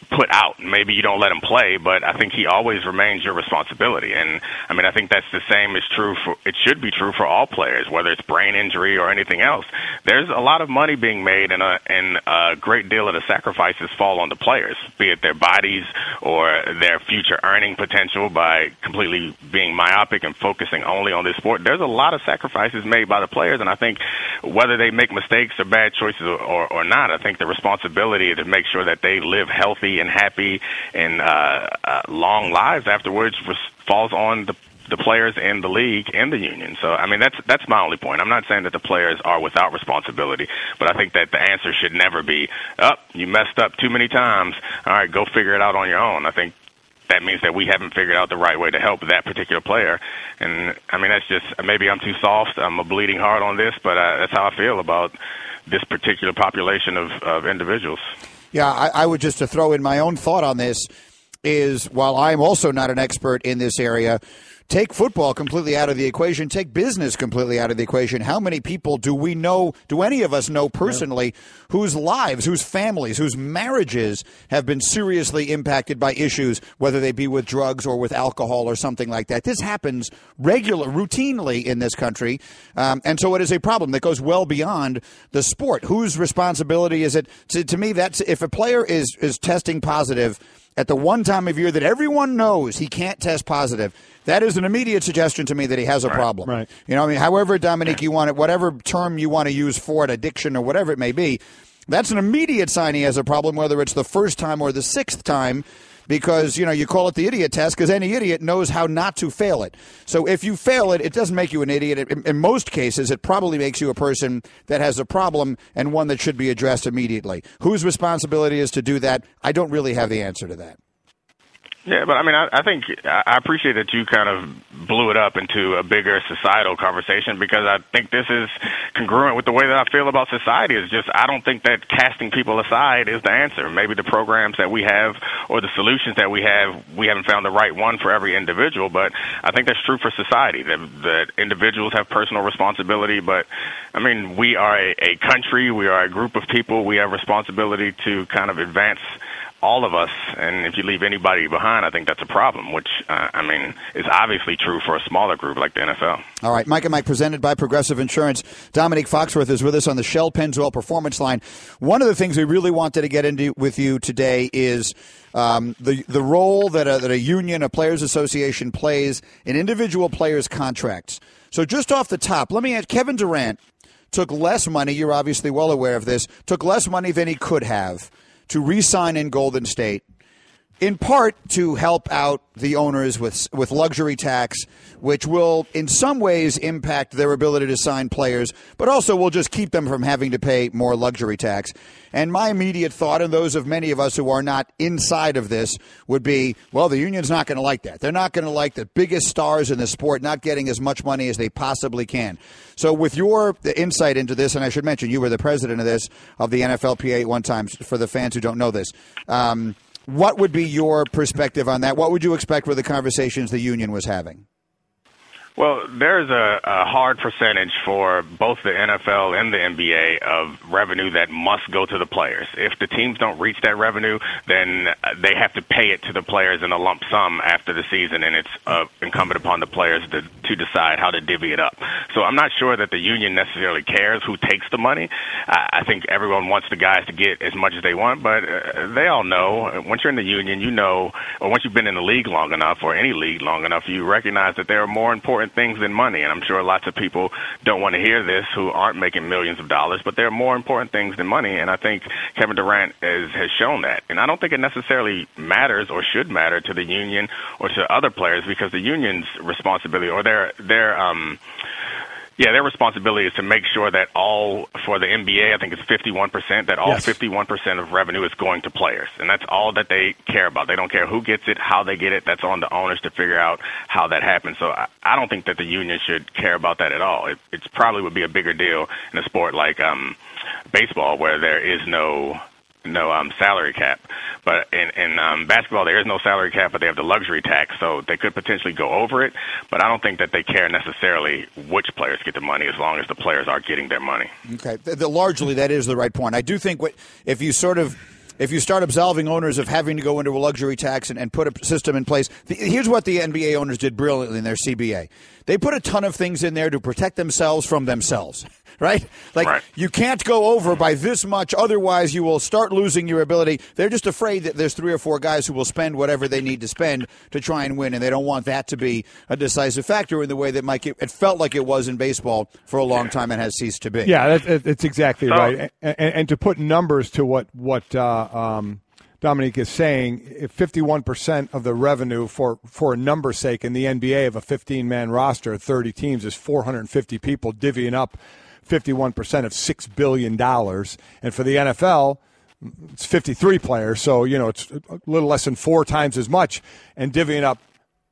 put out. Maybe you don't let him play, but I think he always remains your responsibility. And I mean, I think that's the same is true for it should be true for all players, whether it's brain injury or anything else. There's a lot of money being made, and a and a great deal of the sacrifices fall on the players, be it their bodies or their future earning potential by completely being myopic and focusing only on this sport. There's a lot of sacrifices made by the players, and I think whether they make mistakes or bad choices or, or, or not, I think the responsibility to make sure that they live healthy and happy and uh, uh, long lives afterwards falls on the the players and the league and the union. So I mean that's that's my only point. I'm not saying that the players are without responsibility, but I think that the answer should never be, "Up, you messed up too many times. All right, go figure it out on your own." I think that means that we haven't figured out the right way to help that particular player. And I mean, that's just maybe I'm too soft. I'm a bleeding heart on this, but uh, that's how I feel about this particular population of, of individuals. Yeah, I, I would just to throw in my own thought on this is while I'm also not an expert in this area, take football completely out of the equation, take business completely out of the equation. How many people do we know, do any of us know personally, whose lives, whose families, whose marriages have been seriously impacted by issues, whether they be with drugs or with alcohol or something like that? This happens regular, routinely in this country. Um, and so it is a problem that goes well beyond the sport. Whose responsibility is it? To, to me, that's if a player is, is testing positive, at the one time of year that everyone knows he can't test positive, that is an immediate suggestion to me that he has a problem. Right. You know, I mean, however, Domonique, you want it, whatever term you want to use for it, addiction or whatever it may be, that's an immediate sign he has a problem, whether it's the first time or the sixth time. Because you know you call it the idiot test because any idiot knows how not to fail it. So if you fail it, it doesn't make you an idiot. In, in most cases, it probably makes you a person that has a problem and one that should be addressed immediately. Whose responsibility is to do that? I don't really have the answer to that. Yeah, but I mean, I, I think I appreciate that you kind of blew it up into a bigger societal conversation because I think this is congruent with the way that I feel about society. Is just I don't think that casting people aside is the answer. Maybe the programs that we have or the solutions that we have, we haven't found the right one for every individual. But I think that's true for society. That, that individuals have personal responsibility, but I mean, we are a, a country, we are a group of people, we have responsibility to kind of advance all of us, and if you leave anybody behind, I think that's a problem. Which uh, I mean is obviously true for a smaller group like the NFL. All right, Mike and Mike presented by Progressive Insurance. Domonique Foxworth is with us on the Shell Pennzoil Performance Line. One of the things we really wanted to get into with you today is um, the the role that a, that a union, a players' association, plays in individual players' contracts. So just off the top, let me ask Kevin Durant took less money. You're obviously well aware of this. Took less money than he could have to re-sign in Golden State in part to help out the owners with with luxury tax, which will in some ways impact their ability to sign players, but also will just keep them from having to pay more luxury tax. And my immediate thought, and those of many of us who are not inside of this, would be, well, the union's not going to like that. They're not going to like the biggest stars in the sport not getting as much money as they possibly can. So, with your insight into this, and I should mention you were the president of this of the NFLPA one time for the fans who don't know this. Um, what would be your perspective on that? What would you expect were the conversations the union was having? Well, there's a, a hard percentage for both the NFL and the NBA of revenue that must go to the players. If the teams don't reach that revenue, then uh, they have to pay it to the players in a lump sum after the season, and it's uh, incumbent upon the players to, to decide how to divvy it up. So I'm not sure that the union necessarily cares who takes the money. I, I think everyone wants the guys to get as much as they want, but uh, they all know once you're in the union, you know, or once you've been in the league long enough, or any league long enough, you recognize that there are more important important things than money. And I'm sure lots of people don't want to hear this who aren't making millions of dollars, but there are more important things than money. And I think Kevin Durant is, has shown that. And I don't think it necessarily matters or should matter to the union or to other players because the union's responsibility or their their um yeah, their responsibility is to make sure that all for the NBA, I think it's 51%, that all Yes. 51% of revenue is going to players. And that's all that they care about. They don't care who gets it, how they get it. That's on the owners to figure out how that happens. So I, I don't think that the union should care about that at all. It it's probably would be a bigger deal in a sport like um baseball where there is no no um salary cap. But in in um basketball there is no salary cap but they have the luxury tax so they could potentially go over it, but I don't think that they care necessarily which players get the money as long as the players are getting their money. Okay, the, the, largely that is the right point. I do think what if you sort of if you start absolving owners of having to go into a luxury tax and, and put a system in place, the, here's what the NBA owners did brilliantly in their CBA. They put a ton of things in there to protect themselves from themselves. Right? Like you can't go over by this much, otherwise you will start losing your ability. They're just afraid that there's three or four guys who will spend whatever they need to spend to try and win, and they don't want that to be a decisive factor in the way that Mike it felt like it was in baseball for a long time and has ceased to be. Yeah, that, that's exactly So- right. And, and, and to put numbers to what what uh, um, Domonique is saying, if 51% of the revenue for for a number's sake in the NBA of a 15 man roster, 30 teams, is 450 people divvying up 51% of six billion dollars, and for the NFL. It's 53 players, so you know it's a little less than four times as much, and divvying up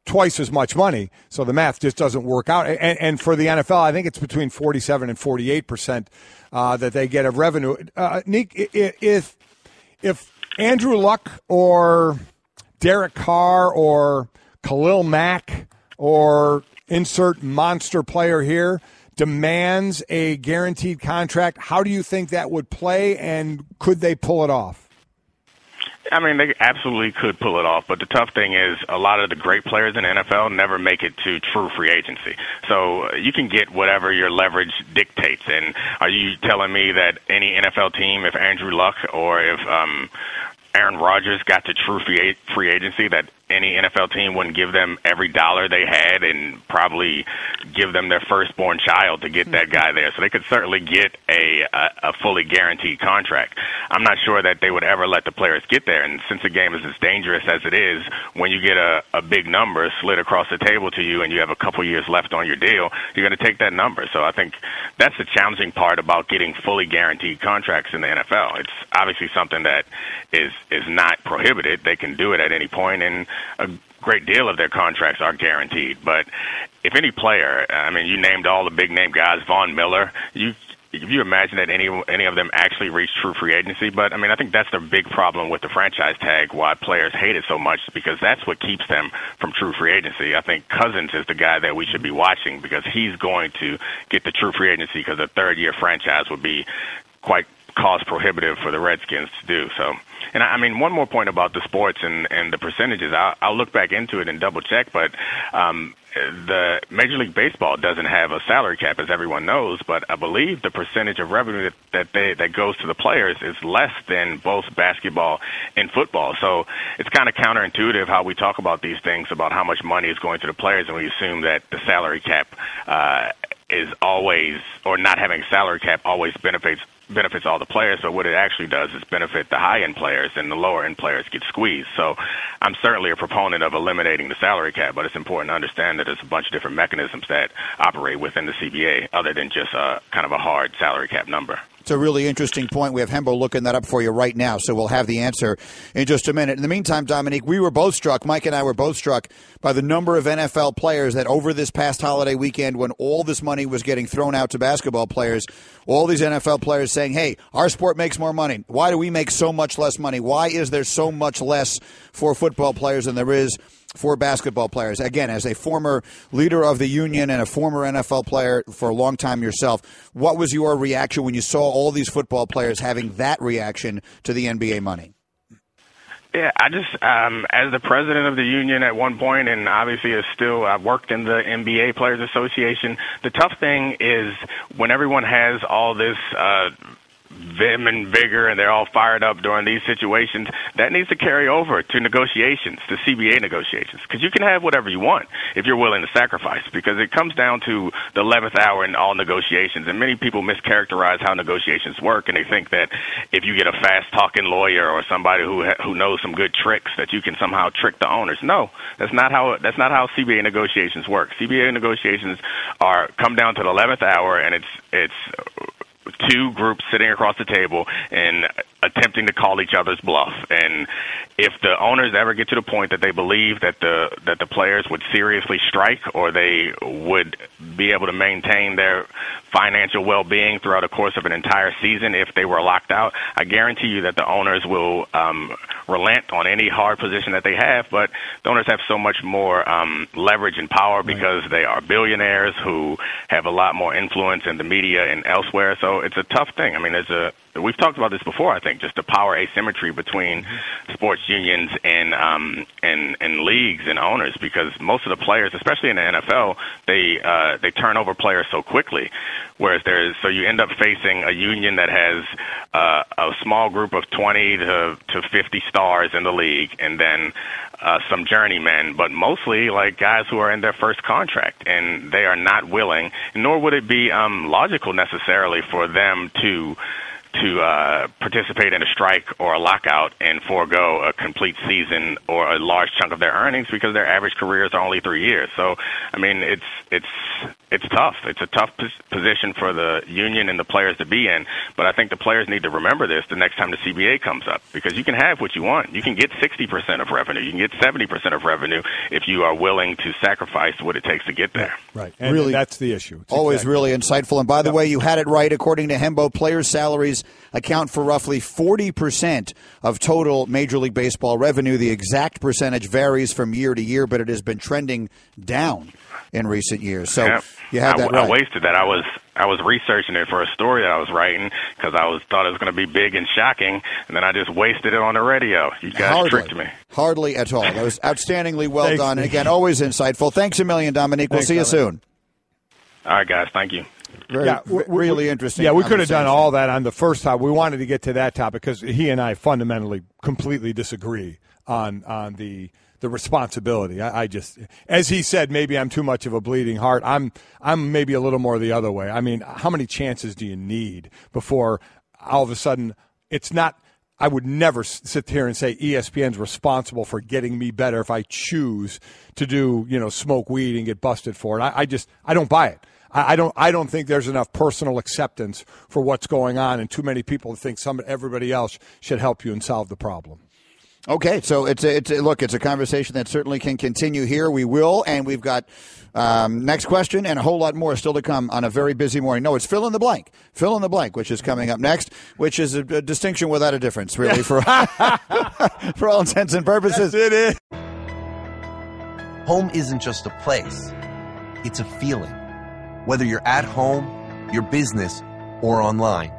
twice as much money. So the math just doesn't work out. And, and for the NFL, I think it's between 47 and 48 percent uh, that they get of revenue. Uh, Nick, if if Andrew Luck or Derek Carr or Khalil Mack or insert monster player here demands a guaranteed contract, how do you think that would play, and could they pull it off? I mean, they absolutely could pull it off, but the tough thing is a lot of the great players in NFL never make it to true free agency. So uh, you can get whatever your leverage dictates. And are you telling me that any NFL team, if Andrew Luck or if um, Aaron Rodgers got to true free agency, that any NFL team wouldn't give them every dollar they had and probably give them their firstborn child to get that guy there. So they could certainly get a, a, a fully guaranteed contract. I'm not sure that they would ever let the players get there. And since the game is as dangerous as it is, when you get a, a big number slid across the table to you and you have a couple years left on your deal, you're going to take that number. So I think that's the challenging part about getting fully guaranteed contracts in the NFL. It's obviously something that is is not prohibited. They can do it at any point, and a great deal of their contracts are guaranteed. But if any player, I mean, you named all the big name guys, Von Miller, you. If you imagine that any any of them actually reach true free agency, but I mean, I think that's the big problem with the franchise tag. Why players hate it so much because that's what keeps them from true free agency. I think Cousins is the guy that we should be watching because he's going to get the true free agency because a third year franchise would be quite cost prohibitive for the Redskins to do. So, and I, mean, one more point about the sports and and the percentages. I'll, I'll look back into it and double check, but um, the Major League Baseball doesn't have a salary cap, as everyone knows. But I believe the percentage of revenue that that, they, that goes to the players is less than both basketball and football. So it's kind of counterintuitive how we talk about these things about how much money is going to the players, and we assume that the salary cap. Uh, is always or not having a salary cap always benefits benefits all the players, but what it actually does is benefit the high end players and the lower end players get squeezed. So I'm certainly a proponent of eliminating the salary cap, but it's important to understand that there's a bunch of different mechanisms that operate within the CBA other than just a kind of a hard salary cap number. A really interesting point. We have Hembo looking that up for you right now, so we'll have the answer in just a minute. In the meantime, Domonique, we were both struck, Mike and I were both struck by the number of NFL players that over this past holiday weekend, when all this money was getting thrown out to basketball players, all these NFL players saying, hey, our sport makes more money. Why do we make so much less money? Why is there so much less for football players than there is for basketball players. Again, as a former leader of the union and a former NFL player for a long time yourself, what was your reaction when you saw all these football players having that reaction to the NBA money? Yeah, I just um, as the president of the union at one point, and obviously is still I've worked in the NBA Players Association. The tough thing is when everyone has all this. Uh, vim and vigor and they're all fired up during these situations, that needs to carry over to negotiations, to CBA negotiations. Because you can have whatever you want if you're willing to sacrifice. Because it comes down to the 11th hour in all negotiations. And many people mischaracterize how negotiations work and they think that if you get a fast talking lawyer or somebody who who knows some good tricks that you can somehow trick the owners. No, that's not how that's not how CBA negotiations work. CBA negotiations are come down to the 11th hour and it's it's two groups sitting across the table and attempting to call each other's bluff. And if the owners ever get to the point that they believe that the that the players would seriously strike or they would be able to maintain their financial well-being throughout the course of an entire season if they were locked out, I guarantee you that the owners will um, relent on any hard position that they have. But the owners have so much more um, leverage and power because they are billionaires who have a lot more influence in the media and elsewhere. So it's a tough thing. I mean, there's a we've talked about this before. I think just the power asymmetry between sports unions and um, and and leagues and owners, because most of the players, especially in the NFL, they uh, they turn over players so quickly. Whereas there's so you end up facing a union that has uh, a small group of 20 to to 50 stars in the league, and then uh, some journeymen, but mostly like guys who are in their first contract, and they are not willing, nor would it be um, logical necessarily for them to to uh, participate in a strike or a lockout and forego a complete season or a large chunk of their earnings because their average careers are only three years. So, I mean, it's it's it's tough. It's a tough pos- position for the union and the players to be in. But I think the players need to remember this the next time the CBA comes up because you can have what you want. You can get 60% of revenue. You can get 70% of revenue if you are willing to sacrifice what it takes to get there. Right. And Really- that's the issue. It's Always exactly- really insightful. And by the way, you had it right. According to Hembo, players' salaries account for roughly 40% of total Major League Baseball revenue. The exact percentage varies from year to year, but it has been trending down in recent years. So Yep. you have that I right. wasted that. I was I was researching it for a story that I was writing because I was thought it was going to be big and shocking, and then I just wasted it on the radio. You guys Hardly. tricked me. Hardly at all. That was [laughs] outstandingly well Thanks, done. And again, always insightful. Thanks a million, Domonique. We'll Thanks, see you Dominic. soon. All right, guys. Thank you. Very, Yeah, v- really interesting. Yeah, we could have done all that on the first time. We wanted to get to that topic because he and I fundamentally completely disagree on on the the responsibility. I, I just, as he said, maybe I'm too much of a bleeding heart. I'm I'm maybe a little more the other way. I mean, how many chances do you need before all of a sudden it's not? I would never sit here and say ESPN's responsible for getting me better if I choose to do, you know, smoke weed and get busted for it. I, I just, I don't buy it. I I don't. I don't think there's enough personal acceptance for what's going on, and too many people think some everybody else should help you and solve the problem. Okay, so it's a, it's a, look, it's a conversation that certainly can continue here. We will, and we've got um, next question and a whole lot more still to come on a very busy morning. No, it's fill in the blank, fill in the blank, which is coming up next, which is a, a distinction without a difference, really, [laughs] for [laughs] for all intents and purposes. it is. Home isn't just a place, it's a feeling. Whether you're at home, your business, or online,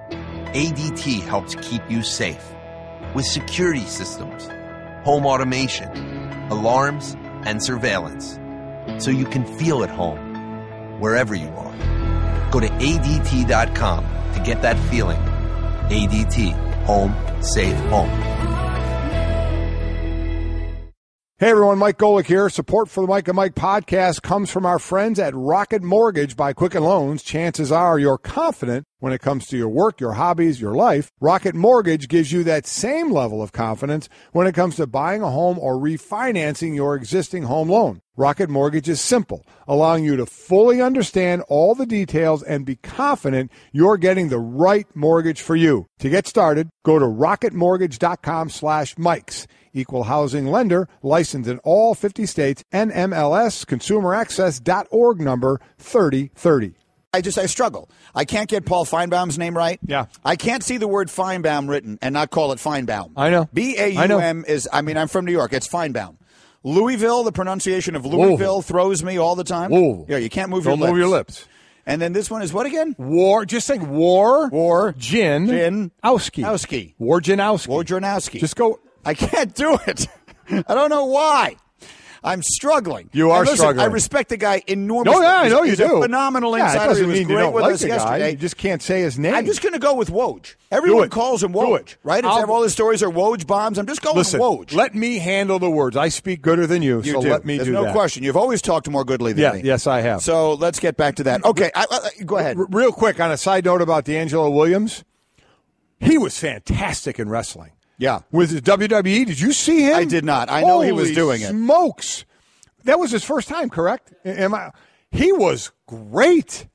ADT helps keep you safe. With security systems, home automation, alarms, and surveillance. So you can feel at home wherever you are. Go to ADT.com to get that feeling. ADT, home, safe home. Hey everyone, Mike Golic here. Support for the Mike and Mike podcast comes from our friends at Rocket Mortgage by Quicken Loans. Chances are you're confident when it comes to your work, your hobbies, your life. Rocket Mortgage gives you that same level of confidence when it comes to buying a home or refinancing your existing home loan. Rocket Mortgage is simple, allowing you to fully understand all the details and be confident you're getting the right mortgage for you. To get started, go to rocketmortgage.com slash Mikes. Equal housing lender, licensed in all 50 states, NMLS, consumeraccess.org number 3030. I just I struggle. I can't get Paul Feinbaum's name right. Yeah. I can't see the word Feinbaum written and not call it Feinbaum. I know. B A I know. U M is. I mean, I'm from New York. It's Feinbaum. Louisville, the pronunciation of Louisville throws me all the time. Louisville. Yeah, you can't move Don't your lips. move your lips. And then this one is what again? War, just say war. War. Gin. Gin. Owski. Owski. War Janowski. Wojnarowski. Just go. I can't do it. [laughs] I don't know why. I'm struggling. You are listen, struggling. I respect the guy enormously. No, yeah, I He's- know you he's do. A phenomenal Yeah, insider. he was mean great with like us yesterday. You just can't say his name. I'm just going to go with Woj. Everyone calls him Woj, right? It's, all his stories are Woj bombs. I'm just going Listen, Woj. let me handle the words. I speak gooder than you, You so do. let me There's do no that. question. You've always talked more goodly than Yeah, me. yes, I have. So let's get back to that. Okay, I, I, go ahead. Real quick on a side note about DeAngelo Williams, he was fantastic in wrestling. Yeah. With his WWE, did you see him? I did not. I know he was Holy doing it. Smokes, that was his first time, correct? Am I? He was great.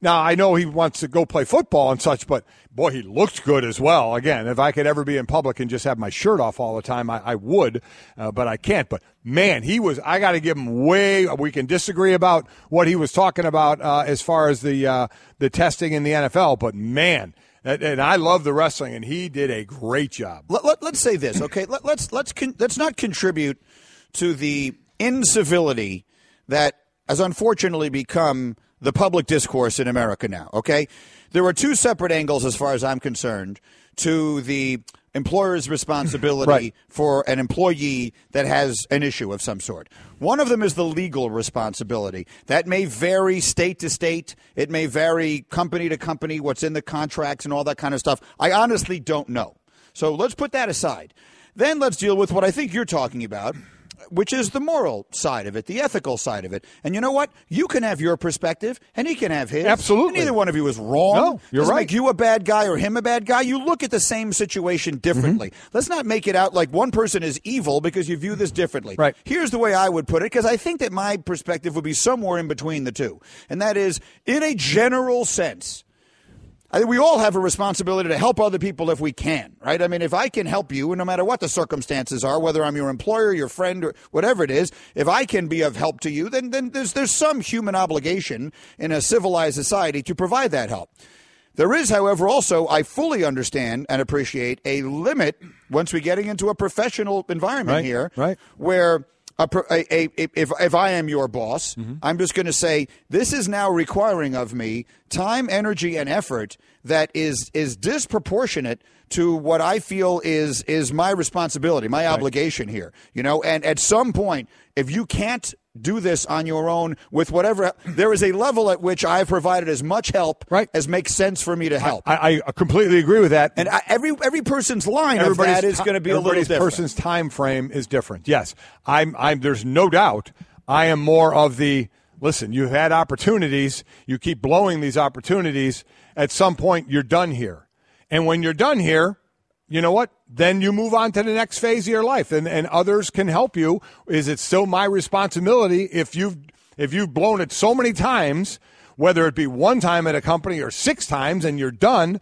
Now I know he wants to go play football and such, but boy, he looked good as well. Again, if I could ever be in public and just have my shirt off all the time, I, I would, uh, but I can't. But man, he was. I got to give him way. We can disagree about what he was talking about uh, as far as the uh, the testing in the NFL, but man. And and I love the wrestling, and he did a great job. Let, let, us say this, okay? Let, let's let's con- let's not contribute to the incivility that has unfortunately become the public discourse in America now. Okay, there are two separate angles, as far as I'm concerned, to the employer's [clears throat] responsibility Right. for an employee that has an issue of some sort. One of them is the legal responsibility. That may vary state to state. It may vary company to company, what's in the contracts and all that kind of stuff. I honestly don't know. So let's put that aside. Then let's deal with what I think you're talking about, which is the moral side of it, the ethical side of it. And you know what? You can have your perspective, and he can have his. Absolutely. Neither one of you is wrong. No, you're Doesn't right. make you a bad guy or him a bad guy. You look at the same situation differently. Mm-hmm. Let's not make it out like one person is evil because you view this differently. Right. Here's the way I would put it because I think that my perspective would be somewhere in between the two. And that is, in a general sense, I think we all have a responsibility to help other people if we can, right? I mean, if I can help you, and no matter what the circumstances are, whether I'm your employer, your friend, or whatever it is, if I can be of help to you, then then there's there's some human obligation in a civilized society to provide that help. There is, however, also I fully understand and appreciate a limit once we're getting into a professional environment Right, here, right. where a, a, a, if if I am your boss, Mm-hmm. I'm just going to say this is now requiring of me time, energy, and effort that is is disproportionate to what I feel is is my responsibility, my obligation here. You know, and at some point, if you can't do this on your own with whatever, there is a level at which I've provided as much help Right. as makes sense for me to help. I, I completely agree with that. and I, every every person's line of Everybody's that is going to be a little different. person's time frame is different. Yes, I'm. I'm. There's no doubt. I am more of the listen. You've had opportunities. You keep blowing these opportunities. At some point, you're done here. And when you're done here, you know what? Then you move on to the next phase of your life, and and others can help you. Is it still my responsibility if you've if you've blown it so many times, whether it be one time at a company or six times, and you're done?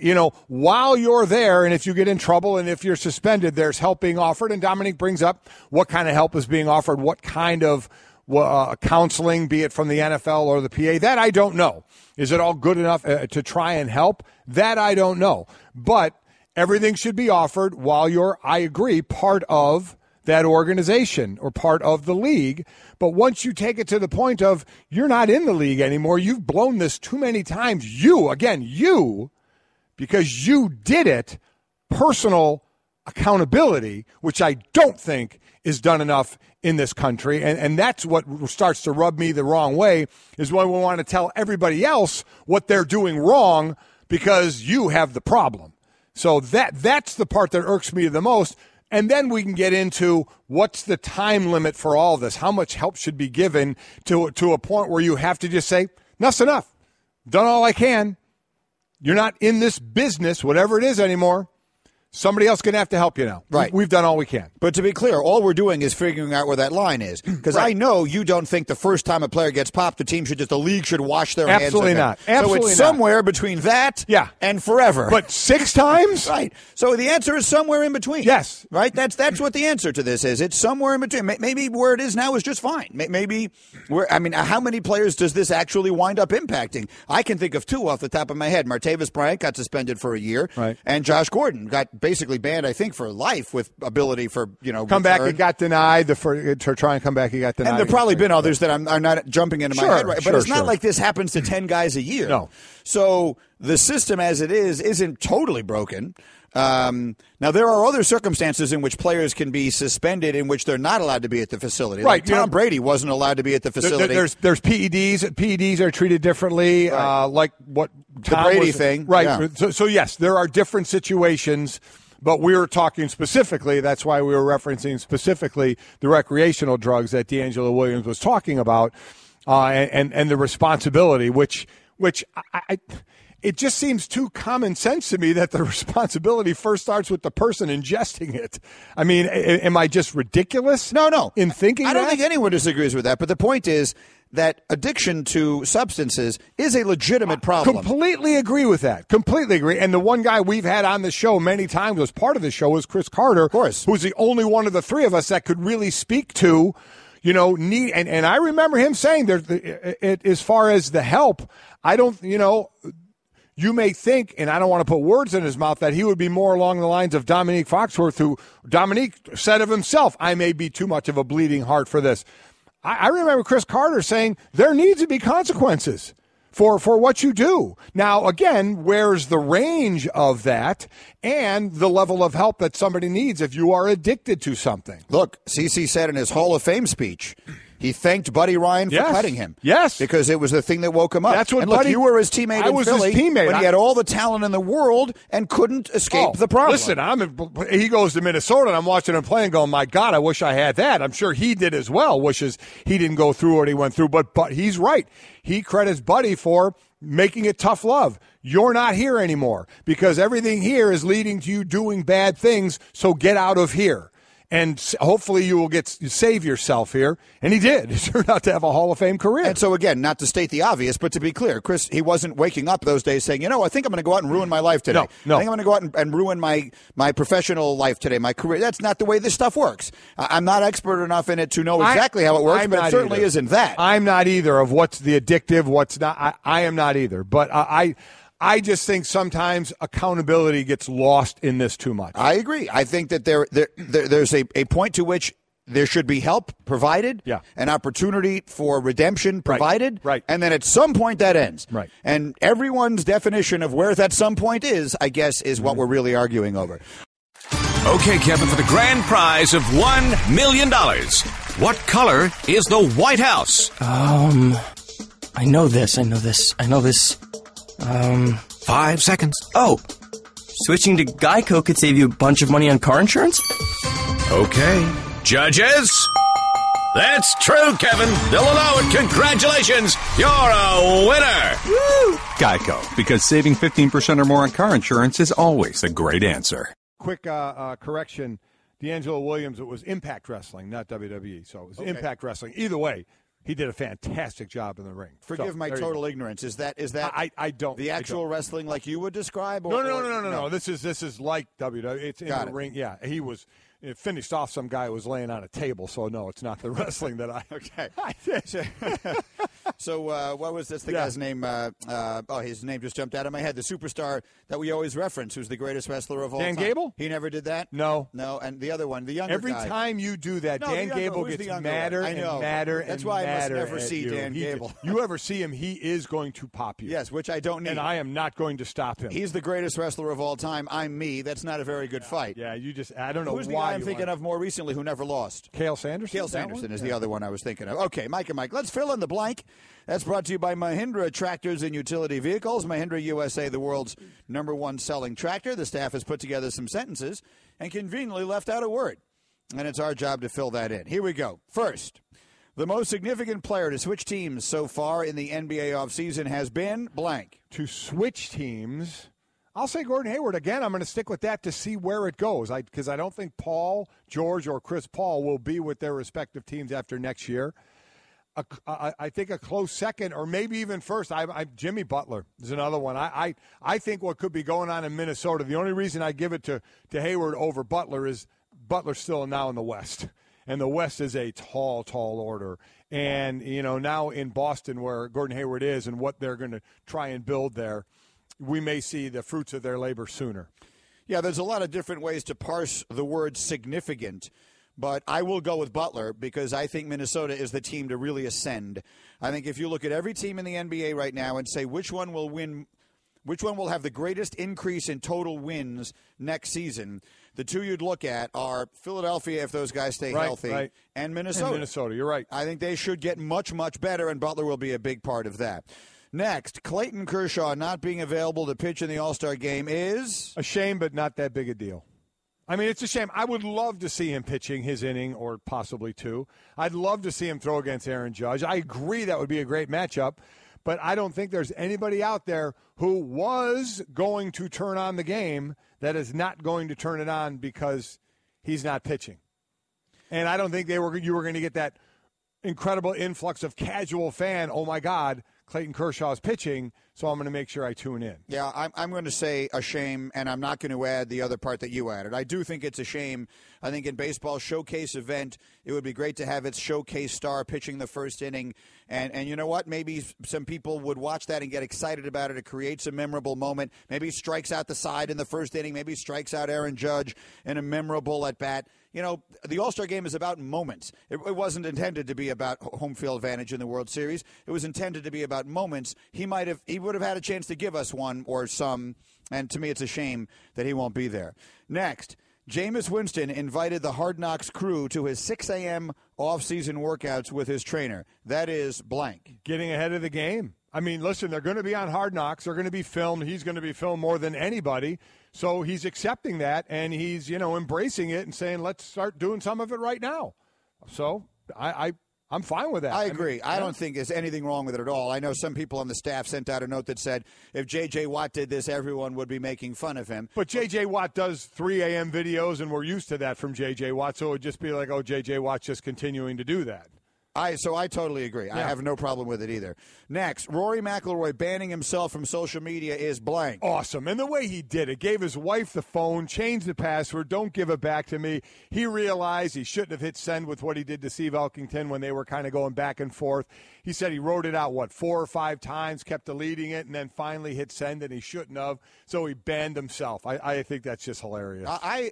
you know, while you're there, and if you get in trouble and if you're suspended, there's help being offered. And Dominic brings up what kind of help is being offered, what kind of uh, counseling, be it from the NFL or the PA. That I don't know. Is it all good enough uh, to try and help? That I don't know. But everything should be offered while you're, I agree, part of that organization or part of the league. But once you take it to the point of you're not in the league anymore, you've blown this too many times. You, again, you, because you did it, personal accountability, which I don't think is done enough in this country. And, and that's what starts to rub me the wrong way is when we want to tell everybody else what they're doing wrong because you have the problem. So that that's the part that irks me the most. And then we can get into what's the time limit for all this? How much help should be given to to a point where you have to just say, enough's enough. Done all I can. You're not in this business, whatever it is anymore. Somebody else going to have to help you now. Right. We've done all we can. But to be clear, all we're doing is figuring out where that line is. [clears throat] Because I know you don't think the first time a player gets popped, the team should just, the league should wash their Absolutely hands of not. it. Absolutely so it's not. somewhere between that Yeah. and forever. But six times? [laughs] right. So the answer is somewhere in between. Yes. Right? That's that's what the answer to this is. It's somewhere in between. Maybe where it is now is just fine. Maybe where, I mean, how many players does this actually wind up impacting? I can think of two off the top of my head. Martavis Bryant got suspended for a year. Right. And Josh Gordon got basically banned, I think, for life with ability for, you know, Come back, it got denied. The for, to try and come back, he got denied. And there have probably been others that I'm, are not jumping into Sure, my head right, but sure, it's not sure. like this happens to ten guys a year. No. So the system as it is isn't totally broken. Um, now there are other circumstances in which players can be suspended in which they're not allowed to be at the facility. Right, Like Tom know- Brady wasn't allowed to be at the facility. there- there's there's PEDs. PEDs are treated differently, uh, like what Tom Brady was- thing, right? yeah. So, so yes, there are different situations, but we were talking specifically. That's why we were referencing specifically the recreational drugs that DeAngelo Williams was talking about, uh, and, and the responsibility, which which I. I it just seems too common sense to me that the [laughs] responsibility first starts with the person ingesting it. I mean, a- am I just ridiculous? No, no. In thinking, I don't that? think anyone disagrees with that. But the point is that addiction to substances is a legitimate problem. I Completely agree with that. Completely agree. And the one guy we've had on the show many times was part of the show was Cris Carter, of course, who's the only one of the three of us that could really speak to, you know, need. And, and I remember him saying there, it, as far as the help, I don't, you know. You may think, and I don't want to put words in his mouth, that he would be more along the lines of Domonique Foxworth, who Domonique said of himself, I may be too much of a bleeding heart for this. I, I remember Cris Carter saying there needs to be consequences for for what you do. Now, again, where's the range of that and the level of help that somebody needs if you are addicted to something? Look, CC said in his Hall of Fame speech, he thanked Buddy Ryan for Yes. cutting him. Yes. Because it was the thing that woke him up. That's what and look, you were his teammate I in was his Philly teammate. when he had all the talent in the world and couldn't escape Oh, the problem. Listen, I'm he goes to Minnesota and I'm watching him play and going, my God, I wish I had that. I'm sure he did as well. Wishes he didn't go through what he went through, but but he's right. He credits Buddy for making it tough love. You're not here anymore because everything here is leading to you doing bad things. So get out of here. And hopefully you will get save yourself here. And he did. [laughs] He turned out to have a Hall of Fame career. And so again, not to state the obvious, but to be clear, Chris, he wasn't waking up those days saying, "You know, I think I'm going to go out and ruin my life today. No, no. I think I'm going to go out and, and ruin my my professional life today, my career." That's not the way this stuff works. I, I'm not expert enough in it to know exactly how it works, I'm but it certainly either. isn't that. I'm not either of what's the addictive, what's not. I, I am not either. But I, I, I just think sometimes accountability gets lost in this too much. I agree. I think that there, there, there there's a, a point to which there should be help provided, Yeah. an opportunity for redemption provided, right. and then at some point that ends. Right. And everyone's definition of where that some point is, I guess, is Mm-hmm. what we're really arguing over. Okay, Kevin, for the grand prize of $1 million. What color is the White House? Um, I know this. I know this. I know this. Um, five seconds. Oh, switching to Geico could save you a bunch of money on car insurance. Okay. Judges? That's true, Kevin. They'll allow it. Congratulations. You're a winner. Geico, because saving 15% or more on car insurance is always a great answer. Quick uh, uh, correction. DeAngelo Williams, it was Impact Wrestling, not WWE. So it was Okay. Impact Wrestling. Either way, he did a fantastic job in the ring. Forgive So, my total ignorance. Is that is that I, I don't the actual don't. wrestling like you would describe? Or, No, no, or- no, no, no, no. This is this is like WWE. It's in Got the it. ring. Yeah, he was it finished off some guy who was laying on a table. So no, it's not the [laughs] wrestling that I. [laughs] Okay. [laughs] so uh, what was this? The Yeah. guy's name? Uh, uh, oh, his name just jumped out of my head. The superstar that we always reference, who's the greatest wrestler of all time. Dan time. Gable? He never did that. No. no. And the other one, the younger Every guy. time you do that, No, Dan Gable gets madder one? I know. and madder. That's and why I must never see you. Dan He- Gable. You ever see him? He is going to pop you. Yes, which I don't need. and I am not going to stop him. He's the greatest wrestler of all time. I'm me. That's not a very good fight. yeah, you just I don't know Who's why guy I'm thinking of more recently who never lost? Cael Sanderson. That Sanderson is Yeah. the other one I was thinking of. Okay, Mike and Mike, let's fill in the blank. That's brought to you by Mahindra Tractors and Utility Vehicles. Mahindra USA, the world's number one selling tractor. The staff has put together some sentences and conveniently left out a word. And it's our job to fill that in. Here we go. First, the most significant player to switch teams so far in the NBA offseason has been blank. to switch teams. I'll say Gordon Hayward again. I'm going to stick with that to see where it goes. Because I don't think Paul George or Chris Paul will be with their respective teams after next year. A, I, I think a close second, or maybe even first. I, I, Jimmy Butler is another one. I, I I think what could be going on in Minnesota. The only reason I give it to to Hayward over Butler is Butler's still now in the West, and the West is a tall, tall order. And you know now in Boston, where Gordon Hayward is, and what they're going to try and build there, we may see the fruits of their labor sooner. Yeah, there's a lot of different ways to parse the word significant, but I will go with Butler because I think Minnesota is the team to really ascend. I think if you look at every team in the NBA right now and say which one will win which one will have the greatest increase in total wins next season, the two you'd look at are Philadelphia if those guys stay Right, healthy, right. and Minnesota. And Minnesota, you're right. I think they should get much, much better, and Butler will be a big part of that. Next, Clayton Kershaw not being available to pitch in the All Star game is a shame, but not that big a deal. I mean, it's a shame. I would love to see him pitching his inning or possibly two. I'd love to see him throw against Aaron Judge. I agree that would be a great matchup, but I don't think there's anybody out there who was going to turn on the game that is not going to turn it on because he's not pitching. And I don't think they were you were going to get that incredible influx of casual fan. Oh my God, Clayton Kershaw's pitching, so I'm going to make sure I tune in. Yeah, I'm, I'm going to say a shame, and I'm not going to add the other part that you added. I do think it's a shame. I think in baseball showcase event, it would be great to have its showcase star pitching the first inning, and and you know what? Maybe some people would watch that and get excited about it. It creates a memorable moment. Maybe strikes out the side in the first inning. Maybe strikes out Aaron Judge in a memorable at bat. You know, the All Star game is about moments. It, it wasn't intended to be about home field advantage in the World Series. It was intended to be about moments. He might have, he would have had a chance to give us one or some. And to me, it's a shame that he won't be there. Next. Jameis Winston invited the Hard Knocks crew to his 6 a.m. off-season workouts with his trainer. That is blank. Getting ahead of the game. I mean, listen, they're going to be on Hard Knocks. They're going to be filmed. He's going to be filmed more than anybody. So he's accepting that and he's, you know, embracing it and saying, let's start doing some of it right now. So I, I I'm fine with that. I agree. I, yeah. don't think there's anything wrong with it at all. I know some people on the staff sent out a note that said if J.J. Watt did this, everyone would be making fun of him. But J.J. Watt does 3 a.m. videos, and we're used to that from J.J. Watt, so it would just be like, oh, J.J. Watt's just continuing to do that. I so I totally agree. I have no problem with it either. Next, Rory McIlroy banning himself from social media is blank. Awesome. And the way he did it, gave his wife the phone, changed the password, don't give it back to me. He realized he shouldn't have hit send with what he did to Steve Elkington when they were kind of going back and forth. He said he wrote it out, what, four or five times, kept deleting it, and then finally hit send, and he shouldn't have. So he banned himself. I, I think that's just hilarious. I I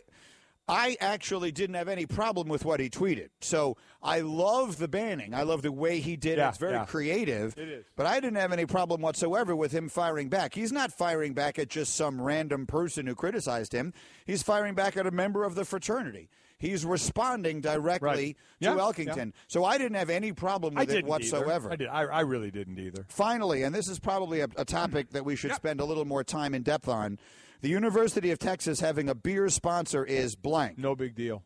actually didn't have any problem with what he tweeted. So I love the banning. I love the way he did it. It's very yeah. creative. It is. But I didn't have any problem whatsoever with him firing back. He's not firing back at just some random person who criticized him. He's firing back at a member of the fraternity. He's responding directly Right. to Yeah, Elkington. yeah. So I didn't have any problem I with it whatsoever. Either. I did. I, I really didn't either. Finally, and this is probably a, a topic that we should spend a little more time in depth on, the University of Texas having a beer sponsor is blank. No big deal.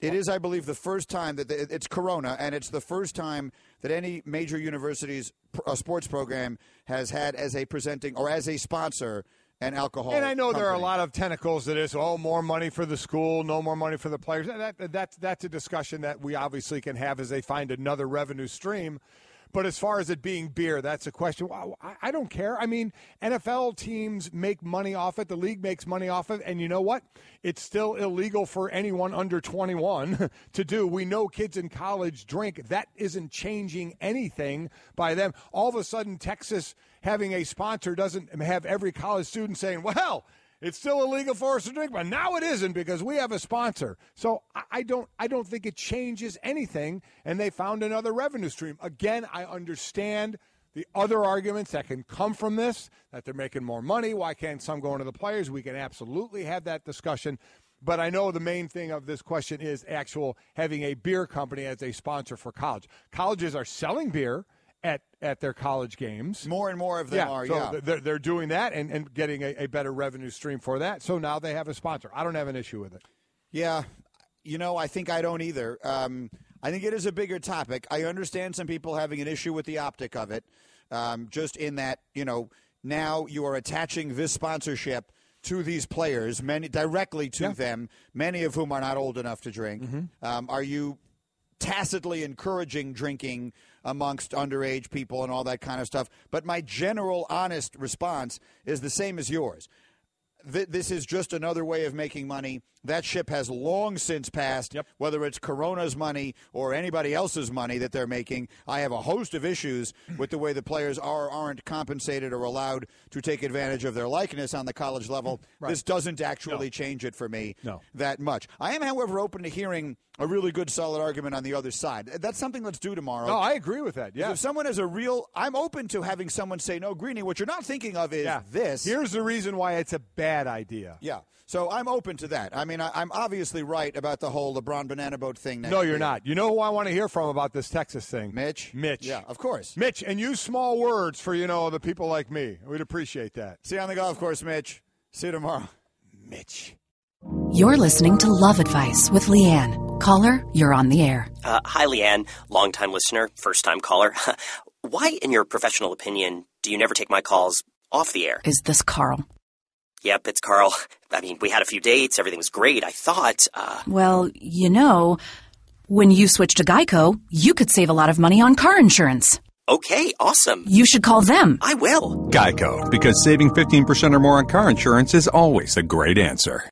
It is, I believe, the first time that the, it's Corona, and it's the first time that any major university's pr- uh, sports program has had as a presenting or as a sponsor an alcohol. And I know there are a lot of tentacles to this. Oh, more money for the school, no more money for the players. That, that, that's that's a discussion that we obviously can have as they find another revenue stream. But as far as it being beer, that's a question. Wow, I I don't care. I mean, NFL teams make money off it. The league makes money off it. And you know what? It's still illegal for anyone under 21 [laughs] to do. We know kids in college drink. That isn't changing anything by them. All of a sudden, Texas having a sponsor doesn't have every college student saying, well, it's still illegal for us to drink, but now it isn't because we have a sponsor. So I don't, I don't think it changes anything. And they found another revenue stream. Again, I understand the other arguments that can come from this that they're making more money. Why can't some go into the players? We can absolutely have that discussion. But I know the main thing of this question is actual having a beer company as a sponsor for college. Colleges are selling beer at, their college games. More and more of them are, so yeah. They're, they're doing that and, and getting a, a better revenue stream for that. So now they have a sponsor. I don't have an issue with it. Yeah, you know, I think I don't either. Um, I think it is a bigger topic. I understand some people having an issue with the optic of it, um, just in that you know now you are attaching this sponsorship to these players, many directly to them, many of whom are not old enough to drink. Um, are you? Tacitly encouraging drinking amongst underage people and all that kind of stuff. But my general honest response is the same as yours. Th- this is just another way of making money. That ship has long since passed. Whether it's Corona's money or anybody else's money that they're making, I have a host of issues with the way the players are or aren't compensated or allowed to take advantage of their likeness on the college level. Right. This doesn't actually change it for me No. that much. I am, however, open to hearing a really good, solid argument on the other side. That's something let's do tomorrow. No, I agree with that. Yeah. If someone has a real, I'm open to having someone say, "No, Greeny, what you're not thinking of is Yeah. this." Here's the reason why it's a bad idea. Yeah. So I'm open to that. I mean, I, I'm obviously right about the whole LeBron banana boat thing. Next No, you're year. not. You know who I want to hear from about this Texas thing? Mitch. Mitch. Yeah, of course. Mitch, and use small words for, you know, the people like me. We'd appreciate that. See you on the golf course, Mitch. See you tomorrow. Mitch. You're listening to Love Advice with Leanne. Caller, you're on the air. Uh, hi, Leanne, longtime listener, first time caller. [laughs] Why, in your professional opinion, do you never take my calls off the air? Is this Carl? Yep, it's Carl. I mean, we had a few dates, everything was great. I thought, uh, Well, you know, when you switch to Geico, you could save a lot of money on car insurance. okay, awesome. You should call them. I will. Geico, because saving 15% or more on car insurance is always a great answer.